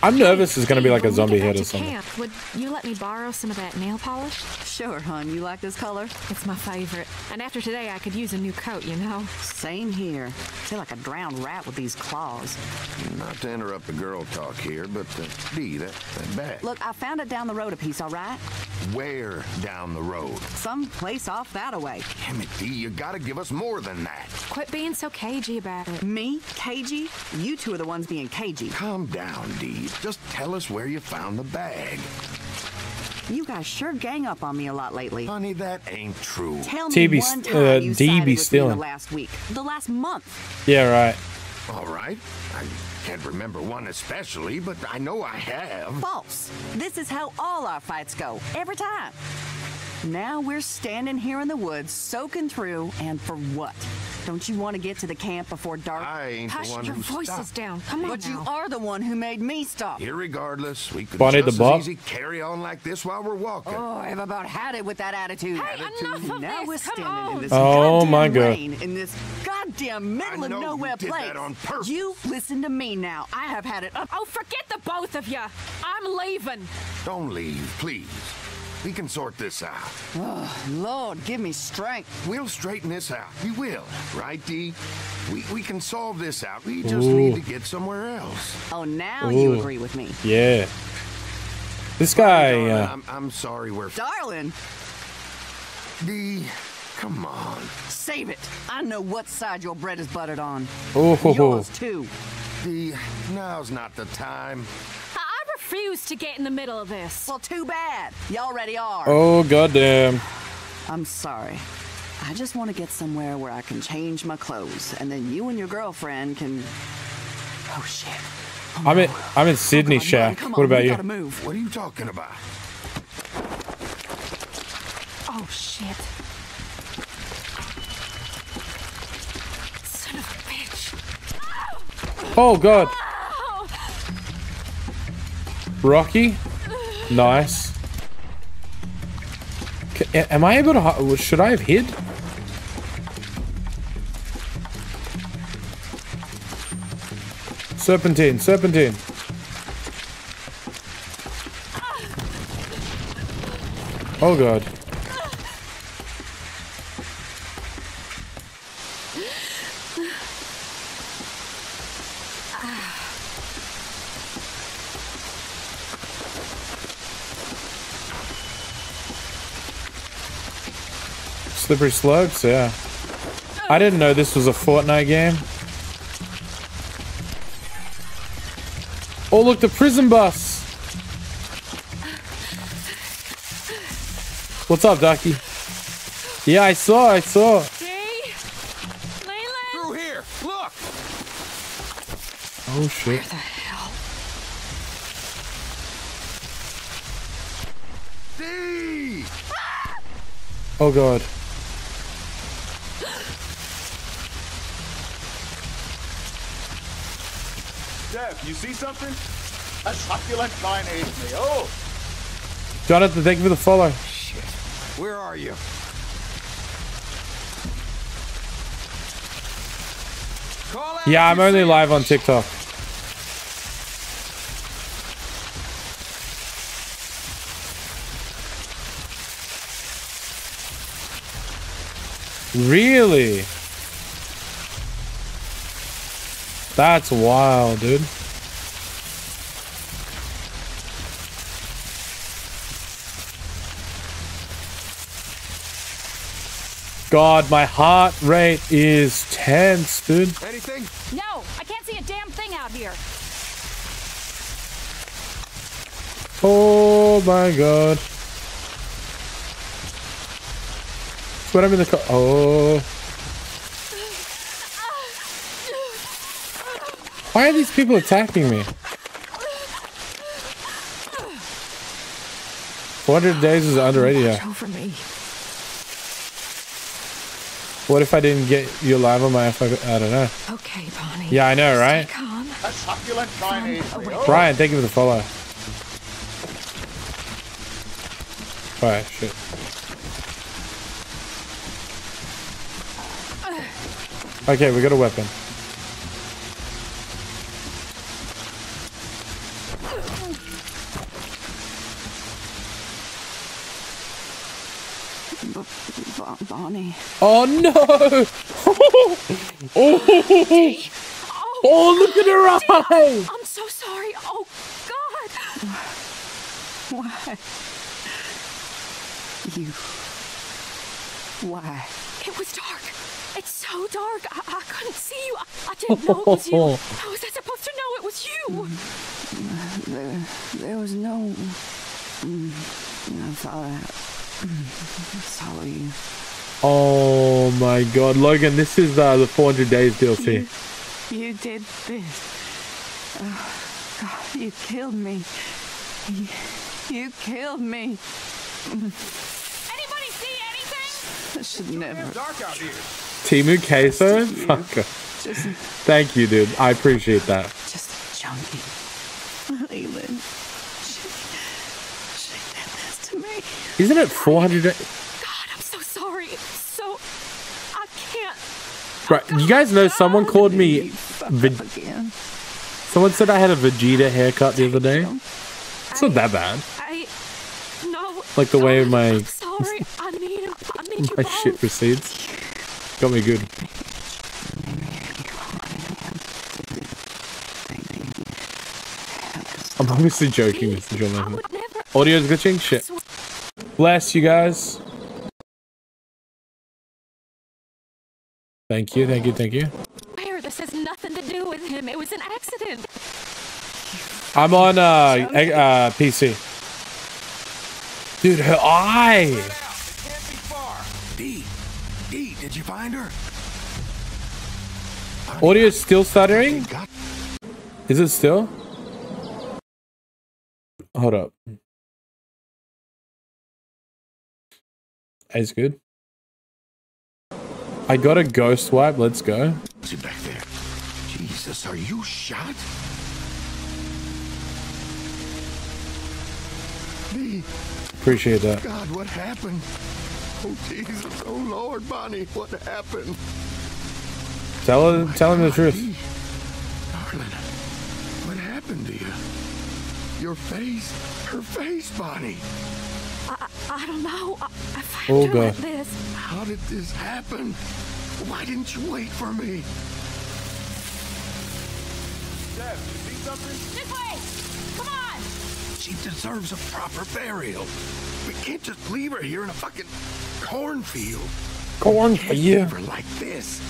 I'm nervous it's going to be like a When we zombie get hit or to something. Camp, would you let me borrow some of that nail polish? Sure, hon. You like this color? It's my favorite. And after today, I could use a new coat, you know? Same here. I feel like a drowned rat with these claws. Not to interrupt the girl talk here, but uh, Dee, that, that bag. Look, I found it down the road a piece, all right? Where down the road? Some place off that away. Damn it, Dee, you gotta give us more than that. Quit being so cagey about it. Me? Cagey? You two are the ones being cagey. Calm down, Dee. Just tell us where you found the bag. You guys sure gang up on me a lot lately. Honey, that ain't true. Tell me TB one st- time uh, you Dee sided be with me stealing. the last week. The last month. Yeah, right. All right. I can't remember one especially, but I know I have. False. This is how all our fights go. Every time. Now we're standing here in the woods, soaking through, and for what? Don't you want to get to the camp before dark? I ain't Hush the one your who voices stopped. down. Come on But you are the one who made me stop. Irregardless, we could Bonnie the just Buck? as easy carry on like this while we're walking. Oh, I've about had it with that attitude. Hey, enough of now this. we're Come standing on. in this Oh, my God. rain in this goddamn middle of know you nowhere did place. that on purpose. You listen to me now. I have had it up. Oh, forget the both of you. I'm leaving. Don't leave, please. We can sort this out. Oh, Lord, give me strength. We'll straighten this out. We will, right, Dee? We, we can solve this out. We just Ooh. need to get somewhere else. Oh, now you agree with me. Yeah. This guy, Darling, uh, I'm, I'm sorry we're... Darling, Dee, come on. save it. I know what side your bread is buttered on. oh, Yours, too. Dee, now's not the time. I I refuse to get in the middle of this. Well, too bad. You already are. oh, goddamn. I'm sorry. I just want to get somewhere where I can change my clothes, and then you and your girlfriend can. Oh shit! Oh, I'm in I'm in oh, Sydney, Shaq. Come What about we you? gotta move. What are you talking about? Oh, shit. Son of a bitch. Oh god. Rocky. Nice. Am I able to? Should I have hid? Serpentine, serpentine. Oh god. Slippery slopes, yeah. I didn't know this was a Fortnite game. Oh, look, the prison bus. What's up, Ducky? Yeah, I saw, I saw. Through here. Look. Oh, shit. Where the Dee! Oh, God. You see something? A succulent Chinese meal. Oh, Jonathan, thank you for the follow. Shit. Where are you? Yeah, I'm only live on TikTok. Really? That's wild, dude. God, my heart rate is tense, dude. Anything? No, I can't see a damn thing out here. Oh my god. What I'm in the car. Oh. Why are these people attacking me? 400 days is underrated, yeah. Over me. What if I didn't get you live on my I don't know. Okay, Bonnie. Yeah, I know, right? a succulent Chinese. Oh, Brian, thank you for the follow. Alright, shit. Okay, we got a weapon. B- Bonnie. Oh no! oh, oh, look at her eyes! I'm so sorry. Oh, God. Why? You. Why? It was dark. It's so dark. I, I couldn't see you. I, I didn't know it was you. How was I supposed to know it was you? There, there was no. Mm, I thought I mm, saw you. Oh my god, Logan, this is uh, the 400 days DLC. You did this. Oh, God, you killed me. You, you killed me. Anybody see anything? I should never. Dark out here. Timu Queso? Fuck. Just, Thank you, dude. I appreciate that. just a junkie. Leland. She, she did this to me. Isn't it 400 days? God, I'm so sorry. So, I can't. Right, you guys know someone called me. Someone said I had a Vegeta haircut the other day. It's not that bad. Like the way my Sorry. I need him. I need you my shit recedes. Got me good. I'm obviously joking, Mr. Jonathan. Audio's glitching? Shit. Bless you guys. Thank you, thank you, thank you. Where? This has nothing to do with him. It was an accident. I'm on uh, uh PC. Dude, her eye. Dee. Dee. Did you find her? Audio still stuttering? Is it still? Hold up. Is good. I got a ghost wipe. Let's go. Sit back there. Jesus, are you shot? Me. Appreciate that. God, what happened? Oh, Jesus. Oh, Lord, Bonnie, what happened? Tell her, tell him the truth. Darling, what happened to you? Your face. Her face, Bonnie. I, I, I don't know. I, if I Oh, do God. this, How did this happen? Why didn't you wait for me? Dev, you see something? this way. Come on. She deserves a proper burial. We can't just leave her here in a fucking cornfield. Corn Can't for you. leave her like this.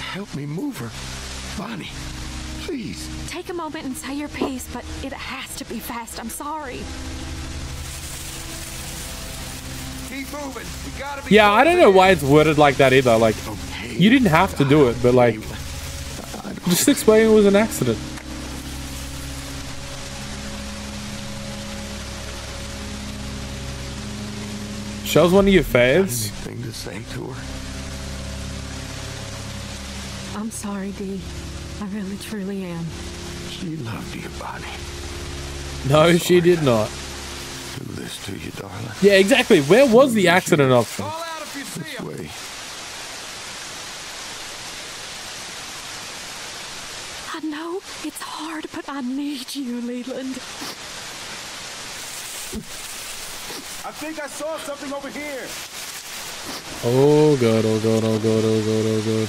Help me move her. Bonnie, please. Take a moment and say your piece, but it has to be fast. I'm sorry. Yeah, I don't know why it's worded like that either. Like, you didn't have to do it, but like, just explain it was an accident. Shel's one of your faves. Anything to say to her? I'm sorry, Dee. I really, truly am. She loved you, Bonnie. No, she did not. Do this to you, darling. Yeah, exactly. Where was the accident option? This way. I know it's hard, but I need you, Leland. I think I saw something over here. Oh god, oh god, oh god, oh god, oh god.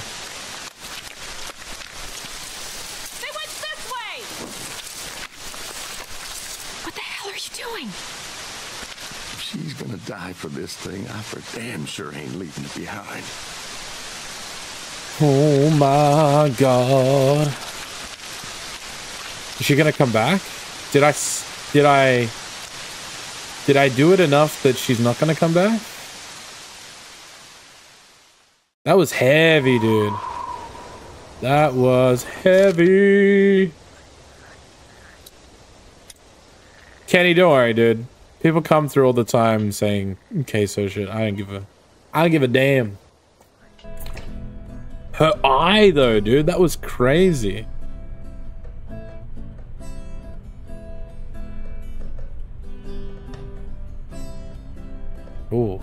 They went this way. What the hell are you doing? If she's gonna die for this thing, I for damn sure ain't leaving it behind. Oh my god. Is she gonna come back? Did I... did I, did I do it enough that she's not gonna come back? That was heavy, dude. That was heavy. Kenny, don't worry, dude. People come through all the time saying queso shit. I don't give a, I don't give a damn. Her eye, though, dude, that was crazy. Ooh.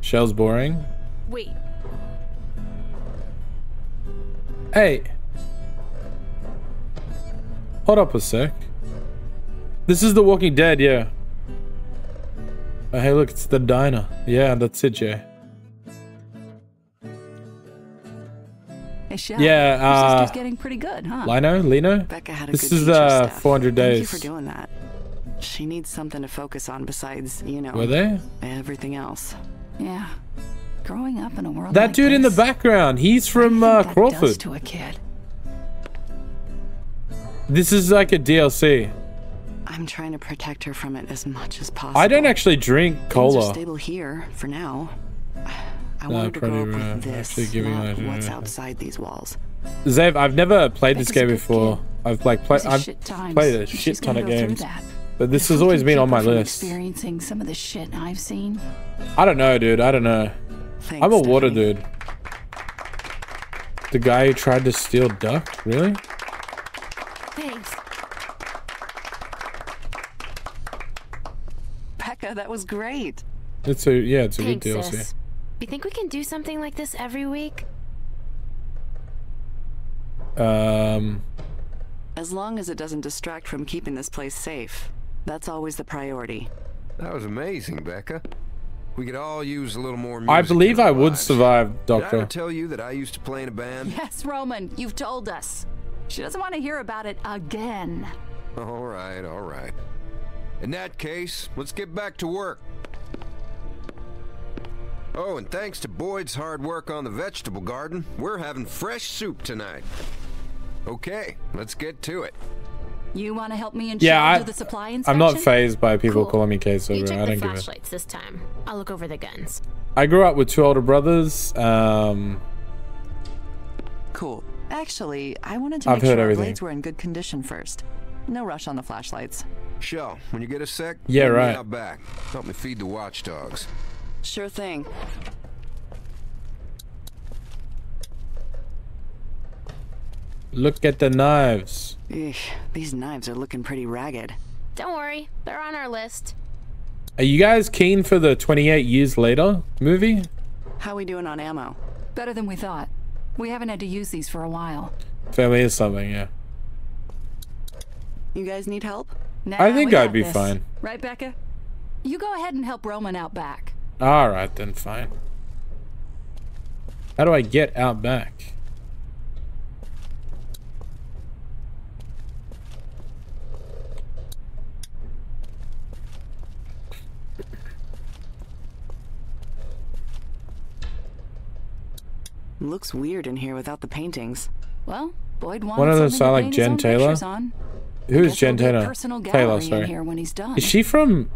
Shel's boring. Wait. Hey. Hold up a sec. This is The Walking Dead, yeah. Oh, hey, look, it's the diner. Yeah, that's it, Jay. Hey, Shel. Yeah, Your uh, sister's getting pretty good, huh? Lino, Lino. Becca had a this good is teacher, uh Steph. 400 Thank you for doing that. She needs something to focus on besides, you know, Were they? everything else. Yeah. Growing up in a world That like dude in the background, he's from uh, Crawford. to a kid. This is like a DLC. I'm trying to protect her from it as much as possible. I don't actually drink Things are cola. stable here for now. I No, want to grow up with this, giving not what's outside these walls. Zave, I've never played this Becca's game before. I've like played. I've played a shit ton of games, but this If has always been on my list. Experiencing some of the shit I've seen. I don't know, dude. I don't know. Thanks, I'm a water dude. The guy who tried to steal duck, really? Thanks. Becca, that was great. It's a yeah, it's a Thanks, good DLC. sis. You think we can do something like this every week? Um, As long as it doesn't distract from keeping this place safe. That's always the priority. That was amazing, Becca. We could all use a little more music. I believe in our I would lives. survive, Did I Doctor. tell you that I used to play in a band? Yes, Roman, you've told us. She doesn't want to hear about it again. All right, all right. In that case, let's get back to work. Oh, and thanks to Boyd's hard work on the vegetable garden, we're having fresh soup tonight. Okay, let's get to it. You want to help me and Yeah, Shel I, do the supply inspection? I'm not phased by people Cool. calling me queso, You check I don't give a. flashlights this time. I'll look over the guns. I grew up with two older brothers. Um, Cool. Actually, I wanted to I've make heard sure our blades were in good condition first. No rush on the flashlights. Shel, when you get a sec, Yeah, meet me right. Out back. Help me feed the watchdogs. Sure thing. look at the knives. Eesh, these knives are looking pretty ragged. Don't worry, they're on our list. Are you guys keen for the 28 years later movie? How we doing on ammo? Better than we thought. We haven't had to use these for a while. Family is something, yeah. You guys need help? I think I'd be this. fine. Right, Becca? You go ahead and help Roman out back. All right, then fine. How do I get out back? Looks weird in here without the paintings. Well, Boyd wanted One of them something to sound like paint his Jen Taylor. pictures On. Who is Guess Jen there'll be a Taylor? personal Taylor, gallery in sorry. here when he's done. Is she from?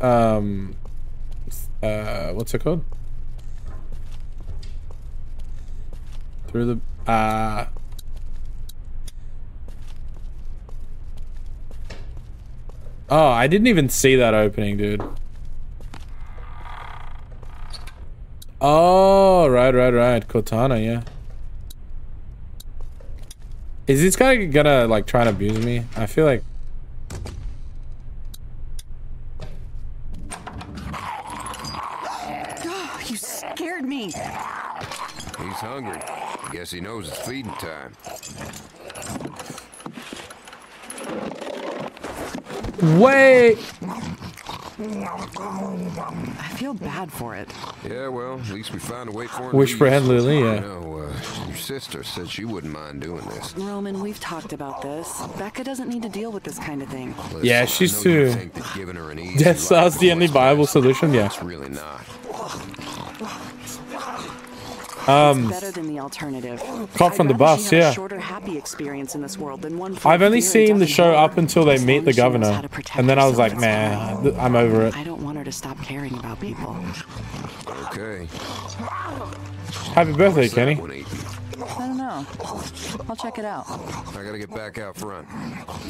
Um. Uh, what's it called? Through the uh. Oh, I didn't even see that opening, dude. Oh, right, right, right. Cortana, yeah. Is this guy gonna like try and abuse me? I feel like Oh, you scared me. He's hungry. Guess he knows it's feeding time. Wait. I feel bad for it. Yeah, well, at least we found a way for him. Wish to for eat. Lily, yeah. You know, uh, your sister said she wouldn't mind doing this. Roman, we've talked about this. Becca doesn't need to deal with this kind of thing. Yeah, Listen, I she's too. think that giving her an easy Death life the only viable solution. Yeah. It's really not. Um, Better than the alternative. Caught from I'd the rather bus, she have yeah. Shorter, happy experience in this world than one. I've only seen the show up until they meet the as she knows governor, how to protect and then I was like, man, fine. I'm over it. I don't want her to stop caring about people. Okay. Happy birthday, Kenny. One eating? I don't know. I'll check it out. I gotta get back out front.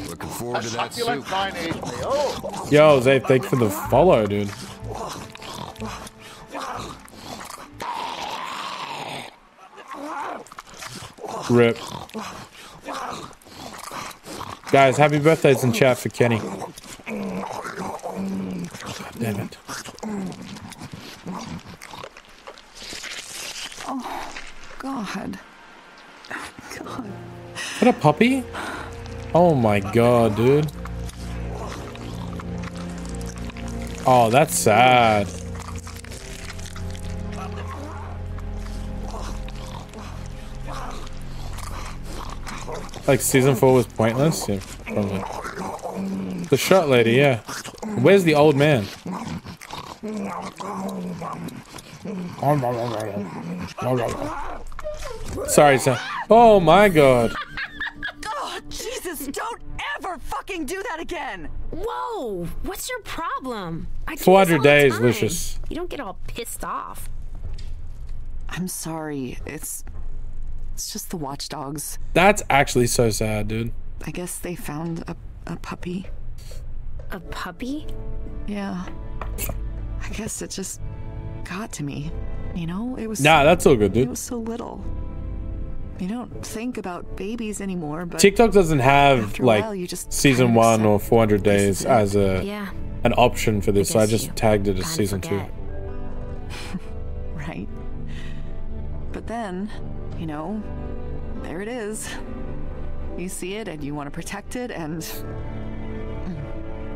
Looking forward to that succulent soup. vine aged me. Oh, Yo, Zay, thank you for the follow, dude. Rip. Guys, happy birthdays in chat for Kenny. Damn it. Oh, God. Is that a puppy? Oh my god, dude. Oh, that's sad. Like season four was pointless? Yeah, probably. The shot lady, yeah. Where's the old man? Sorry, sir. Oh my god. Oh, Jesus, don't ever fucking do that again. Whoa! What's your problem? I do this 400 days, time. Lucius. You don't get all pissed off. I'm sorry. It's it's just the watchdogs. That's actually so sad, dude. I guess they found a, a puppy. A puppy? Yeah. I guess it just got to me. You know, it was Nah, that's all good, dude. It was so little. You don't think about babies anymore, but TikTok doesn't have like while, you just season kind of one or 400 days as a Yeah. an option for this, so I just tagged it as kinda season two. right? But then, you know, there it is. You see it and you want to protect it and mm,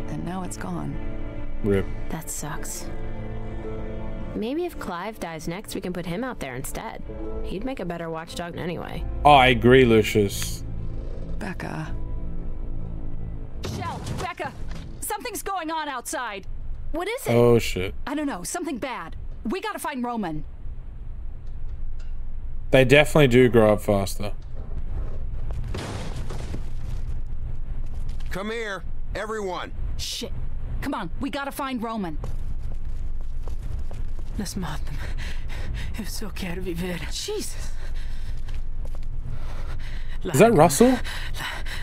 and now it's gone. Rip. That sucks. Maybe if Clive dies next, we can put him out there instead. He'd make a better watchdog anyway. Oh, I agree, Lucius. Becca. Shel, Becca, something's going on outside. What is it? Oh shit. I don't know, something bad. We gotta find Roman. They definitely do grow up faster. Come here, everyone. Shit. Come on, we gotta find Roman. Let's mata Eu só quero viver. Jesus. Is that Russell?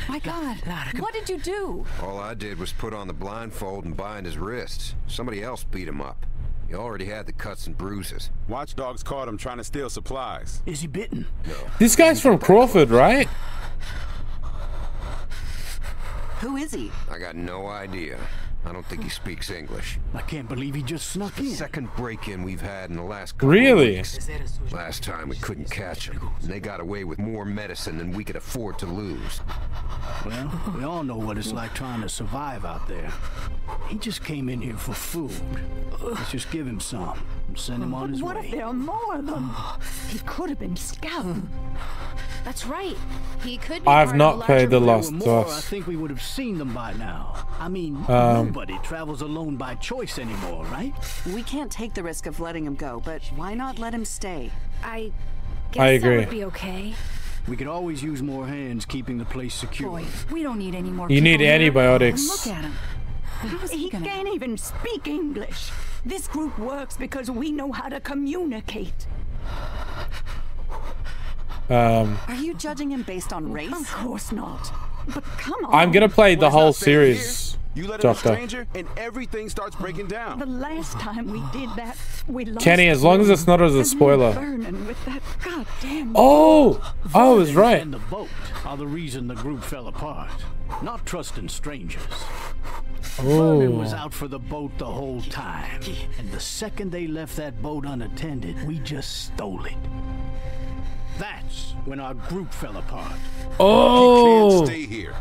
My God. What did you do? All I did was put on the blindfold and bind his wrists. Somebody else beat him up. He already had the cuts and bruises. Watchdogs caught him trying to steal supplies. Is he bitten? No. This guy's from Crawford, right? Who is he? I got no idea. I don't think he speaks English. I can't believe he just snuck The in. second break-in we've had in the last couple Really? of weeks. Last time we couldn't catch him, and they got away with more medicine than we could afford to lose. Well, we all know what it's like trying to survive out there. He just came in here for food. Let's just give him some and send him on his what way. if there are more of them? He could have been scouting. That's right. He could be I've not of a played The larger If Lost more, I think we would have seen them by now. I mean, Um, nobody travels alone by choice anymore, right? We can't take the risk of letting him go, but why not let him stay? I guess I that agree. would be okay. We could always use more hands keeping the place secure. Boy, we don't need any more You need antibiotics. Look at him. He He gonna... can't even speak English. This group works because we know how to communicate. Um, Are you judging him based on race? Of course not. But come on. I'm gonna play the Well, it's whole not here. series, You let in a stranger, and everything starts breaking down. The last time we did that, we lost Kenny, as long as it's not as a spoiler. With that goddamn. Oh, I was right. And the boat are the reason the group fell apart. Not trusting strangers. Oh. Vernon was Oh, out for the boat the whole time. And the second they left that boat unattended, we just stole it. That's when our group fell apart. oh. Stay here.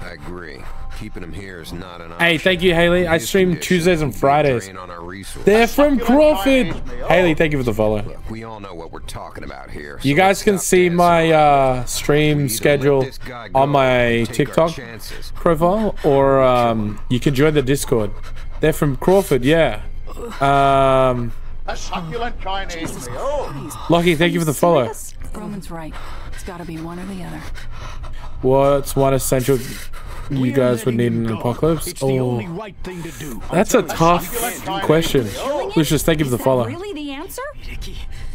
I agree. Keeping him here is not an option. Hey, thank you, Haley. I stream Tuesdays and will be a Fridays. drain on our resources. They're from Crawford. Haley, thank you for the follow. Look, we all know what we're talking about here. You guys can see my uh, stream schedule this guy go on my and take our TikTok profile, or um, you can join the Discord. They're from Crawford, yeah. Um, A succulent Chinese meal. Lucky, thank you for the follow. Roman's right. It's gotta be one or the other. What's one essential you guys would need in an apocalypse? It's the Oh, only right thing to do. that's a tough question. Lucius, thank you for the follow. Really, the answer?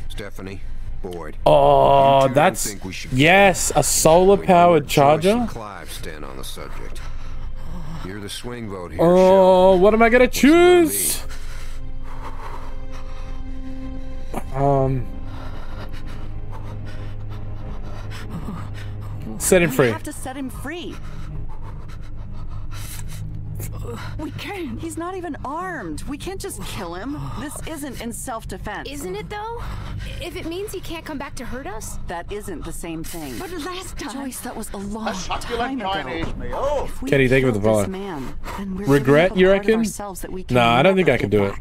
Stephanie, Boyd. Oh, that's think we should yes, a solar powered charger. Stand on the subject. You're the swing vote here. Oh, what am I gonna choose? Um, set him free. have to set him free. We can't. He's not even armed. We can't just kill him. This isn't in self-defense. Isn't it though? If it means he can't come back to hurt us? That isn't the same thing. But last time. Joyce, that was a A long succulent time ago. Chinese meal. If we Kenny, thank you for the killed this follow. man, Regret, you up a part of reckon? ourselves that we can Nah, I don't think I can get do it.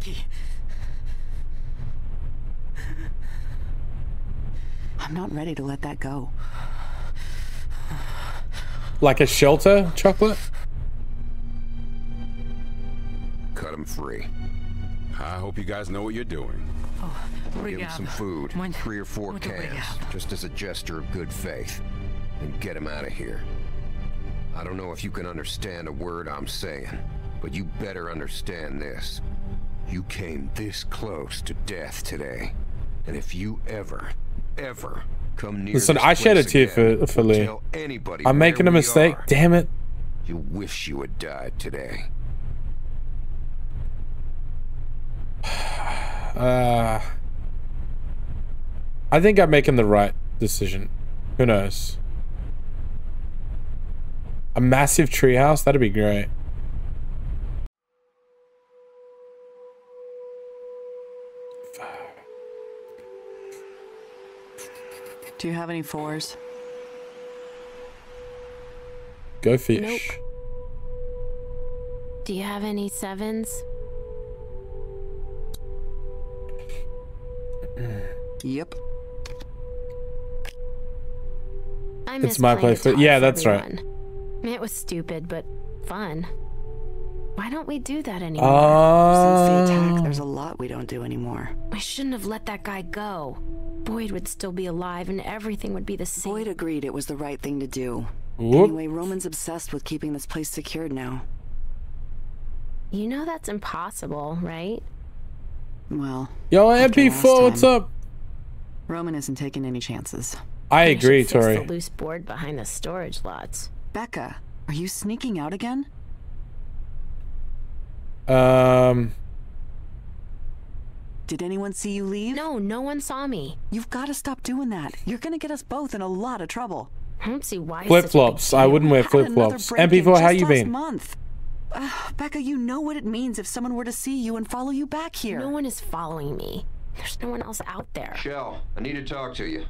I'm not ready to let that go. Like a shelter chocolate? Cut him free. I hope you guys know what you're doing. Give him some food. Three or four cans. Just as a gesture of good faith. And get him out of here. I don't know if you can understand a word I'm saying, but you better understand this. You came this close to death today. And if you ever, ever come near Listen, this I shed a tear again, for for Lee. tell anybody I'm making a mistake. are, Damn it. You wish you had died today. Uh, I think I'm making the right decision. Who knows? A massive treehouse? That'd be great. Do you have any fours? Go fish. Nope. Do you have any sevens? Yep. I It's my place, but- yeah, with that's right. It was stupid, but fun. Why don't we do that anymore? Since the attack, Um, there's a lot we don't do anymore. I shouldn't have let that guy go. Boyd would still be alive and everything would be the same. Boyd agreed it was the right thing to do. Whoop. Anyway, Roman's obsessed with keeping this place secured now. You know that's impossible, right? Well, Yo, MP4, what's time, up? Roman isn't taking any chances. I We should agree, fix the Tori. loose board behind the storage lots. Becca, are you sneaking out again? Um, Did anyone see you leave? No, no one saw me. You've got to stop doing that. You're gonna get us both in a lot of trouble. I don't see why. flip such a big flops. I wouldn't wear flip flops. break-in MP4, how you been? Month. Ugh, Becca, you know what it means if someone were to see you and follow you back here. No one is following me. There's no one else out there. Shel, I need to talk to you.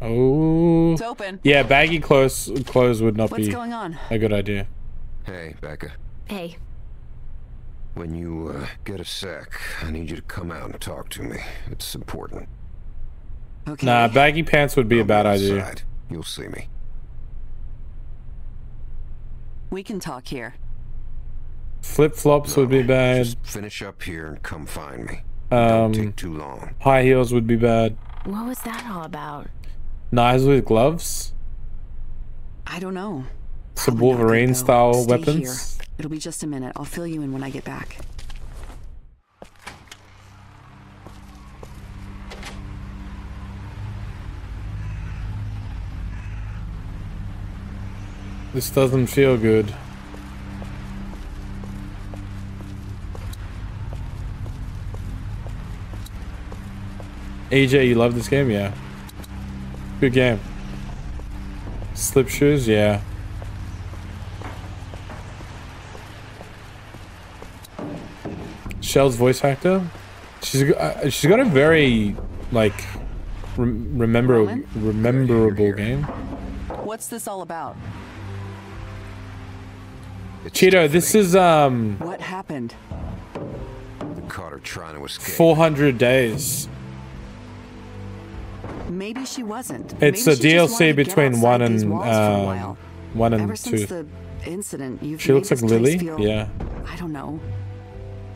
Oh. It's open. Yeah, baggy clothes clothes would not What's be going on? a good idea. Hey, Becca. Hey, When you uh, get a sec, I need you to come out and talk to me. It's important. Okay. Nah, baggy pants would be a bad idea. Outside. You'll see me. We can talk here. Flip flops would be bad. Just finish up here and come find me. Don't take Um, too long. high heels would be bad. what was that all about? Knives with gloves. I don't know. Some Probably not Wolverine though. style Stay weapons. Here. It'll be just a minute. I'll fill you in when I get back. This doesn't feel good. AJ, you love this game? Yeah. Good game. Slip shoes? Yeah. Shel's voice actor? She's uh, she's got a very like rem- remember rememberable game. What's this all about? Cheeto, this is um What happened? The caught her trying to escape. 400 days. Maybe she wasn't. It's Maybe a DLC wanted to get between one and walls for a while. one and Ever two. since the incident, you've She looks like Lily. Feel, Yeah. I don't know.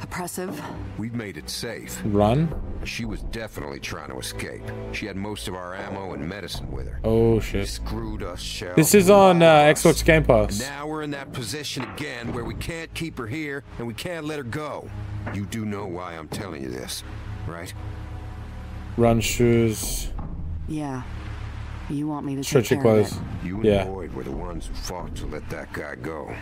Oppressive. We've made it safe. Run. She was definitely trying to escape. She had most of our ammo and medicine with her. Oh shit. Screwed us, Shel. This is on uh, Xbox Game Pass. Now we're in that position again where we can't keep her here and we can't let her go. You do know why I'm telling you this, right? Run shoes. Yeah. You want me to Stretchy take care of clothes. it. You and Yeah. Boyd were the ones who fought to let that guy go.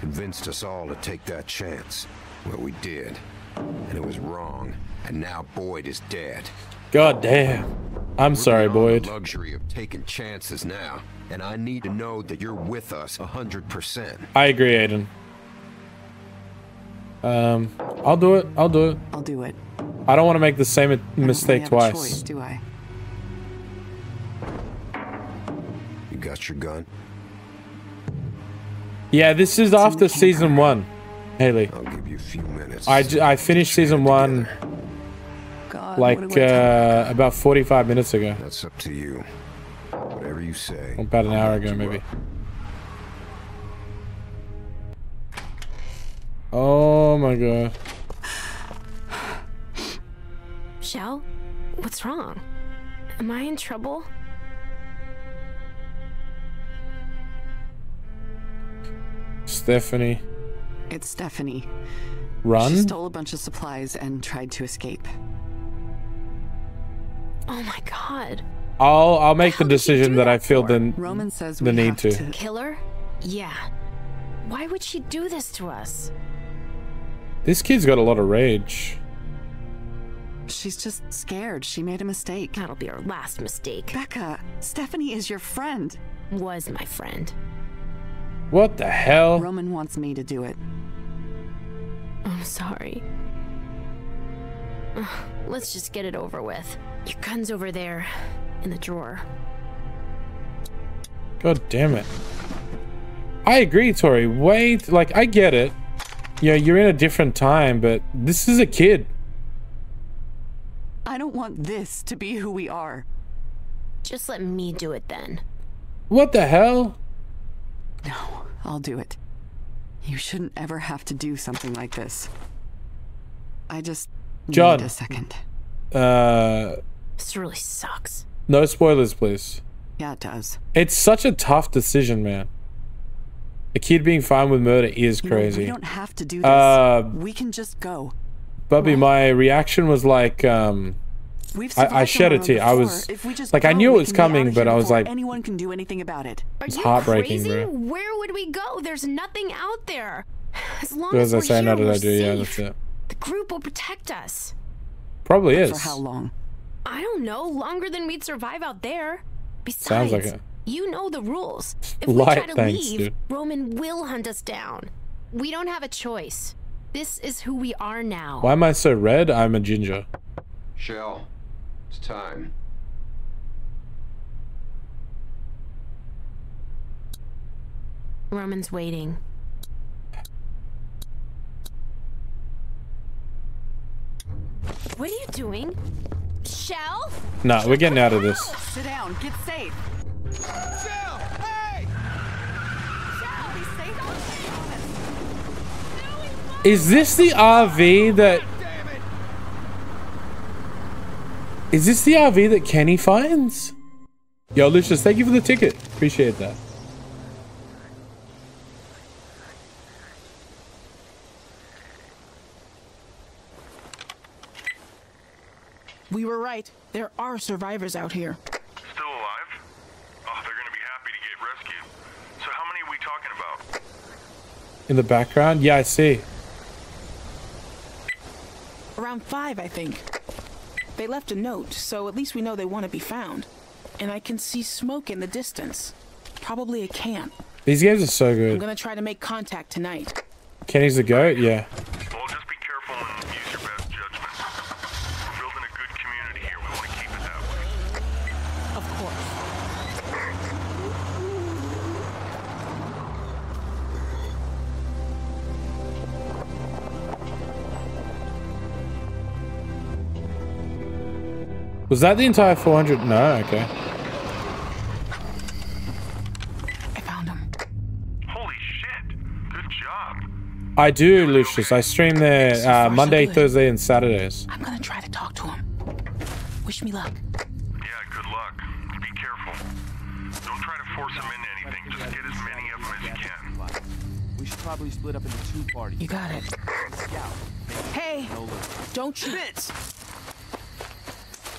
Convinced us all to take that chance. Well, we did. And it was wrong. And now Boyd is dead. God damn. I'm sorry, We're beyond Boyd. The luxury of taking chances now. And I need to know that you're with us 100%. I agree, Aiden. Um, I'll do it. I'll do it. I'll do it. I don't want to make the same I don't really mistake have a twice. choice, do I? Got your gun? Yeah, this is after season one. Haley. I'll give you a few minutes. I, j- I finished season one God, like what do I tell uh, about 45 minutes ago. That's up to you. Whatever you say. About an I'll hour ago, maybe. up. Oh my god. Shel? What's wrong? Am I in trouble? Stephanie. It's Stephanie. Run? She Run? stole a bunch of supplies and tried to escape. Oh my god. I'll I'll make the decision that I feel the, Roman says the we need have to. to- Killer? Yeah. Why would she do this to us? This kid's got a lot of rage. She's just scared. She made a mistake. That'll be her last mistake. Becca, Stephanie is your friend. Was my friend. What the hell? Roman wants me to do it. I'm sorry. Let's just get it over with. Your gun's over there, in the drawer. God damn it. I agree, Tori. Wait, like I get it. You know, you're in a different time, but this is a kid. I don't want this to be who we are. Just let me do it then. What the hell? No, I'll do it. You shouldn't ever have to do something like this. I just John. need a second. Uh This really sucks. no spoilers, please. Yeah, it does. It's such a tough decision, man. A kid being fine with murder is You know, crazy. we don't have to do this. Uh, we can just go. Bubby, my reaction was like, um, We've I, I shed a tear. I was If we just like, I knew it was can be out coming, but I was before like, anyone can do anything about it. Are It's you heartbreaking, crazy? bro. Where would we go? There's nothing out there. As long what as I we're saying? here, How did we're I do? Yeah, safe. that's it. The group will protect us. Probably For is. how long? I don't know. Longer than we'd survive out there. Besides, Sounds like it. you know the rules. If we try to thanks, leave, dude. Roman will hunt us down. We don't have a choice. This is who we are now. Why am I so red? I'm a ginger. Shel, it's time. Roman's waiting. What are you doing? Shel? No, we're getting out of this. Sit down. Get safe. Is this the RV that? Is this the RV that Kenny finds? Yo, Lucius, thank you for the ticket. Appreciate that. We were right. There are survivors out here. Still alive? Oh, they're gonna be happy to get rescued. So how many are we talking about? In the background? Yeah, I see. Around five, I think. They left a note, so at least we know they want to be found. And I can see smoke in the distance. Probably a camp. These games are so good. I'm gonna try to make contact tonight. Kenny's the goat? Yeah. Well, Was that the entire 400? No, okay. I found him. Holy shit! Good job. I do, Lucius. I stream there uh, Monday, Thursday, and Saturdays. I'm gonna try to talk to him. Wish me luck. Yeah, good luck. Be careful. Don't try to force them into anything. Just get as many of them as you can. We should probably split up into two parties. You got it. Hey! Don't you.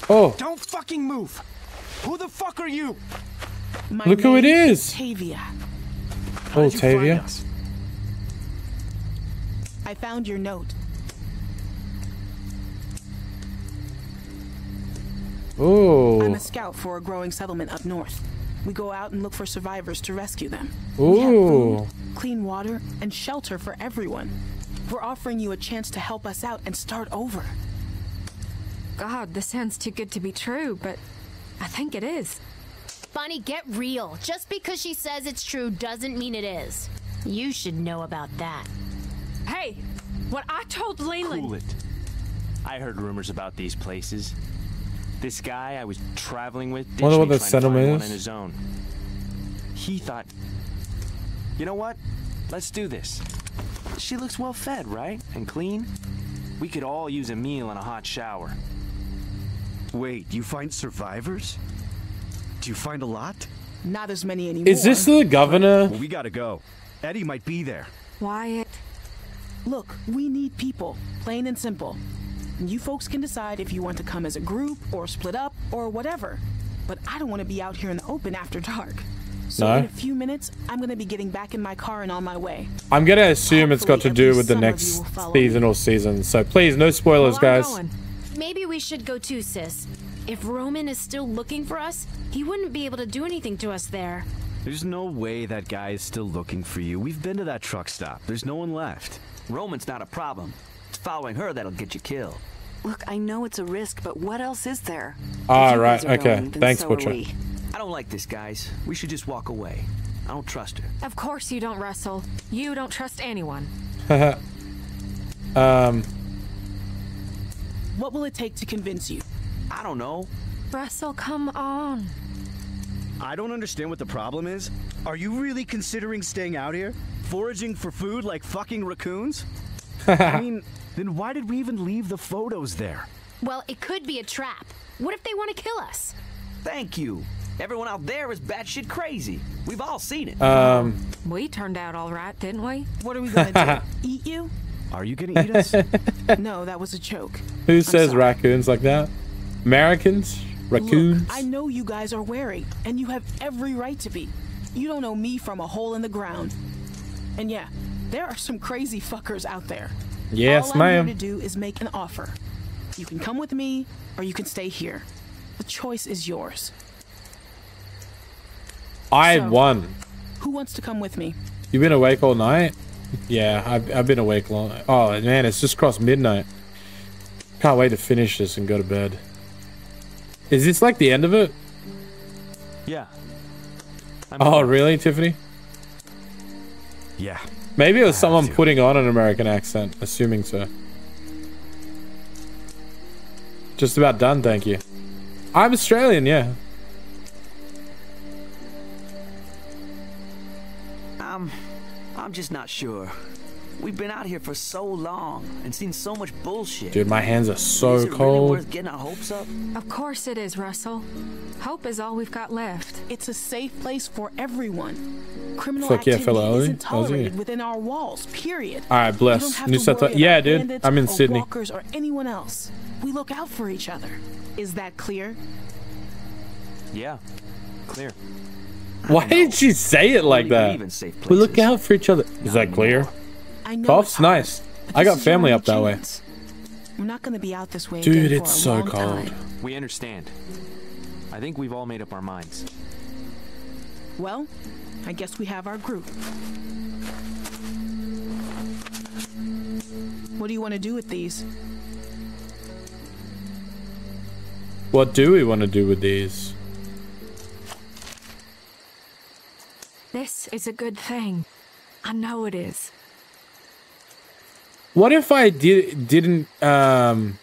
Oh, Don't fucking move. Who the fuck are you? My Look who it is. name is. Tavia. oh, Tavia. I found your note. Oh. I'm Oh. a scout for a growing settlement up north. We go out and look for survivors to rescue them. We have Ooh. food, clean water, and shelter for everyone. We're offering you a chance to help us out and start over. God, this sounds too good to be true, but I think it is. Bonnie, get real. Just because she says it's true doesn't mean it is. You should know about that. Hey, what I told Leland. Cool it. I heard rumors about these places. This guy I was traveling with ditched Wonder what the trying settlement is. on his own. He thought, you know what? Let's do this. She looks well fed, right? And clean. We could all use a meal and a hot shower. Wait, do you find survivors? Do you find a lot? Not as many anymore. Is this the governor? Well, we gotta go. Eddie might be there. Wyatt. Look, we need people, plain and simple. You folks can decide if you want to come as a group or split up or whatever. But I don't want to be out here in the open after dark. So No. in a few minutes, I'm going to be getting back in my car and on my way. I'm gonna assume it's got to do with the next you will follow seasonal season. So please, no spoilers, guys. Maybe we should go too, sis. If Roman is still looking for us, he wouldn't be able to do anything to us there. There's no way that guy is still looking for you. We've been to that truck stop. There's no one left. Roman's not a problem. It's following her that'll get you killed. Look, I know it's a risk, but what else is there? Ah, If you right. Okay. going, Thanks, so are Butcher. I don't like this, guys. We should just walk away. I don't trust her. Of course you don't, Russell. You don't trust anyone. um, What will it take to convince you? I don't know. Russell, come on. I don't understand what the problem is. Are you really considering staying out here? Foraging for food like fucking raccoons? I mean, then why did we even leave the photos there? Well, it could be a trap. What if they want to kill us? Thank you. Everyone out there is batshit crazy. We've all seen it. Um, We turned out all right, didn't we? What are we gonna do? eat you? Are you gonna eat us? no, that was a joke. Who says raccoons like that? Americans? Raccoons? Look, I know you guys are wary, and you have every right to be. You don't know me from a hole in the ground. And yeah, there are some crazy fuckers out there. Yes, All ma'am. I'm here to do is make an offer. You can come with me, or you can stay here. The choice is yours. I So- won. Who wants to come with me? You've been awake all night? Yeah, I've, I've been awake long. Oh man, it's just crossed midnight. Can't wait to finish this and go to bed. Is this like the end of it? Yeah. oh really, Tiffany? Yeah. Maybe it was someone putting on an American accent, assuming so. Just about done, thank you. I'm Australian, yeah. I'm just not sure. We've been out here for so long and seen so much bullshit. Dude, my hands are so is it cold. Really worth getting our hopes up? Of course it is, Russell. Hope is all we've got left. It's a safe place for everyone. Criminal Fuck yeah, activity fellow Ollie. isn't How's it? tolerated within our walls. Period. All right, bless. You New to South Yeah, dude. I'm in or Sydney. Walkers or anyone else. We look out for each other. Is that clear? Yeah. Clear. Why did she say it like that? We look out for each other. Is that clear? I know Golf's it's hard, nice. I got family only up that way. chance. We're not going to be out this way Dude, again for it's a so long cold. time. We understand. I think we've all made up our minds. Well, I guess we have our group. What do you want to do with these? What do we want to do with these? This is a good thing. I know it is. What if I did didn't um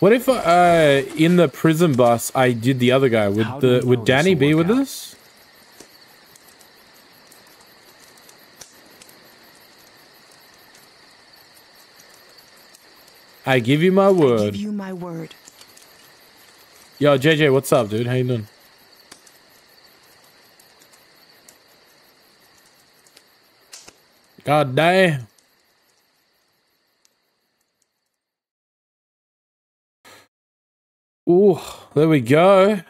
What if uh in the prison bus I did the other guy? Would How the we would Danny be with out? us? I give you my word. I Give you my word. Yo, JJ, what's up, dude? How you doing? God damn. Ooh, there we go.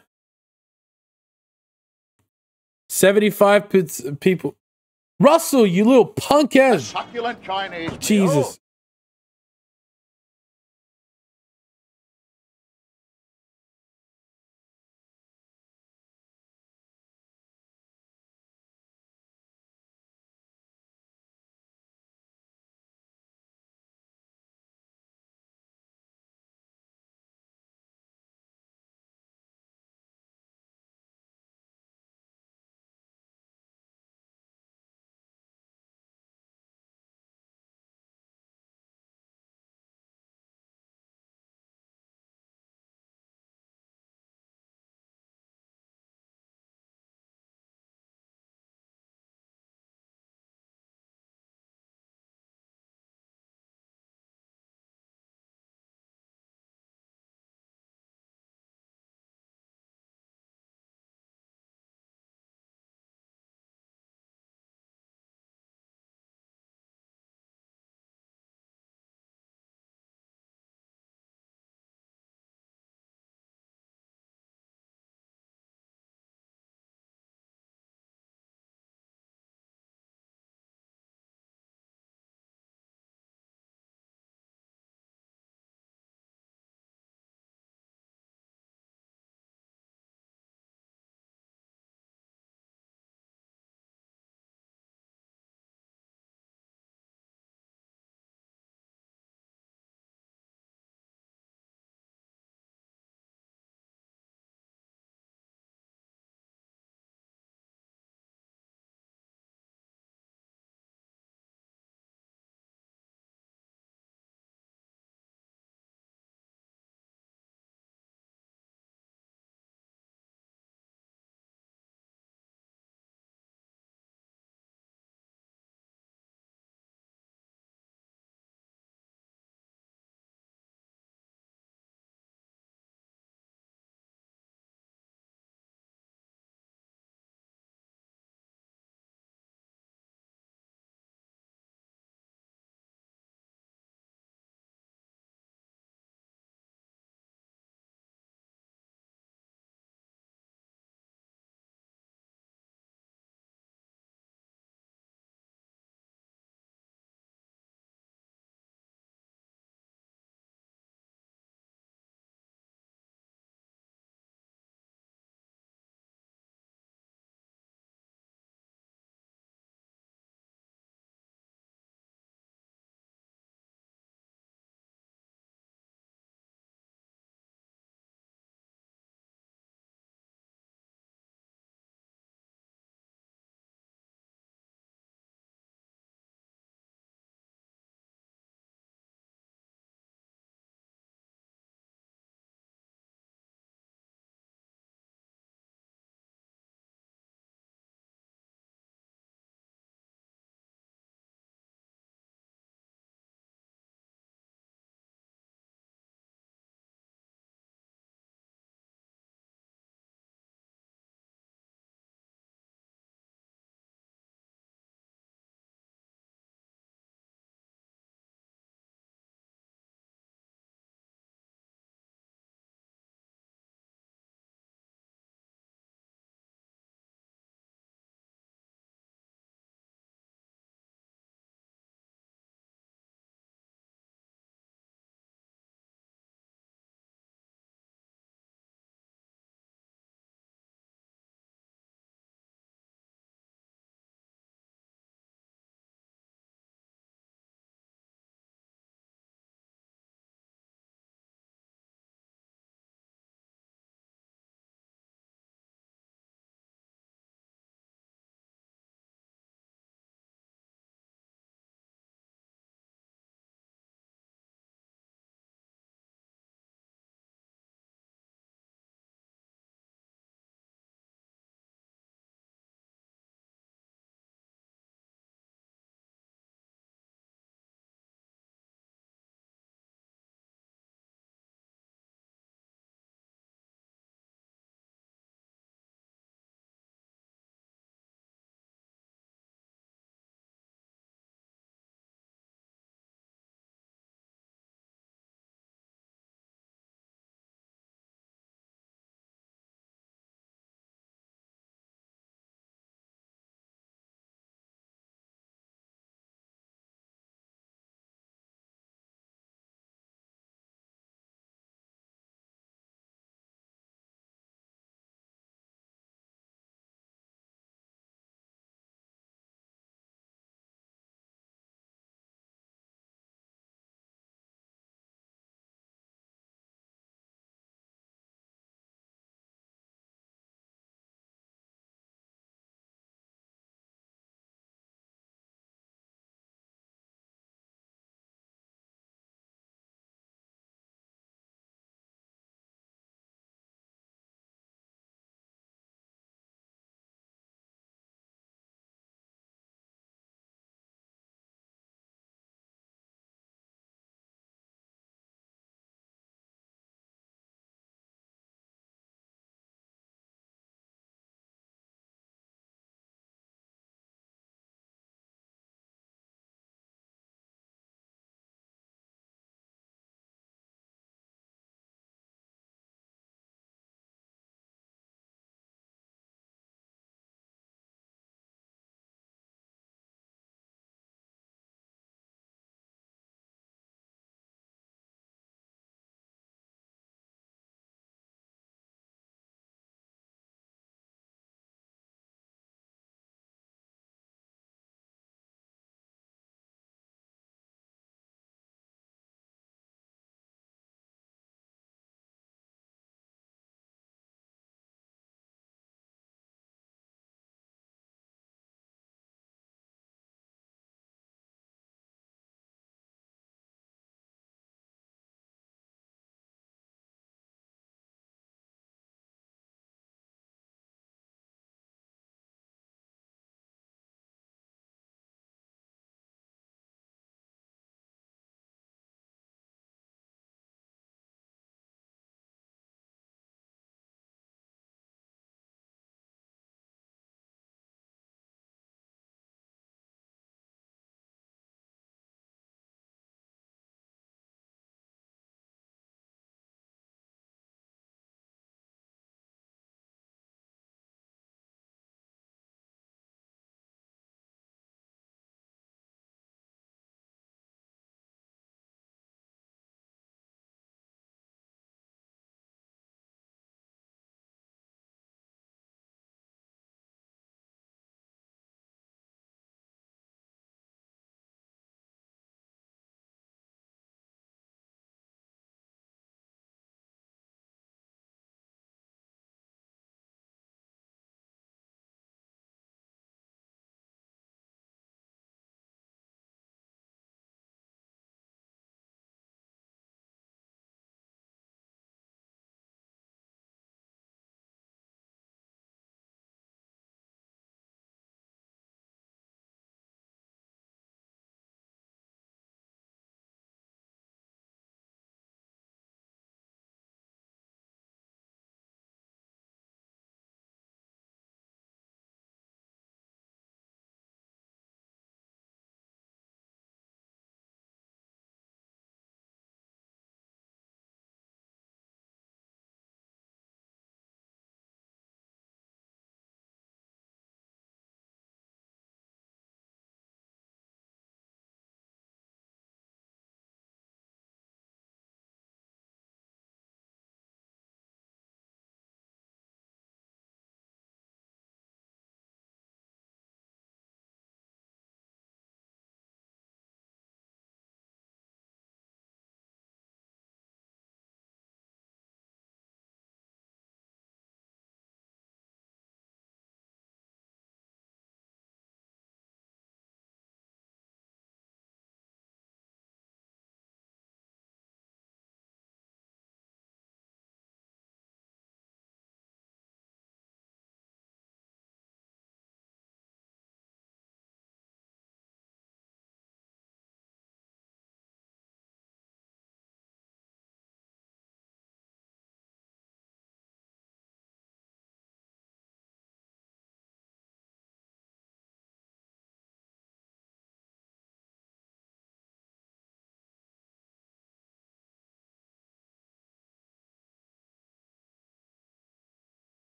75 pits- people. Russell, you little punk ass. Succulent Chinese. Jesus.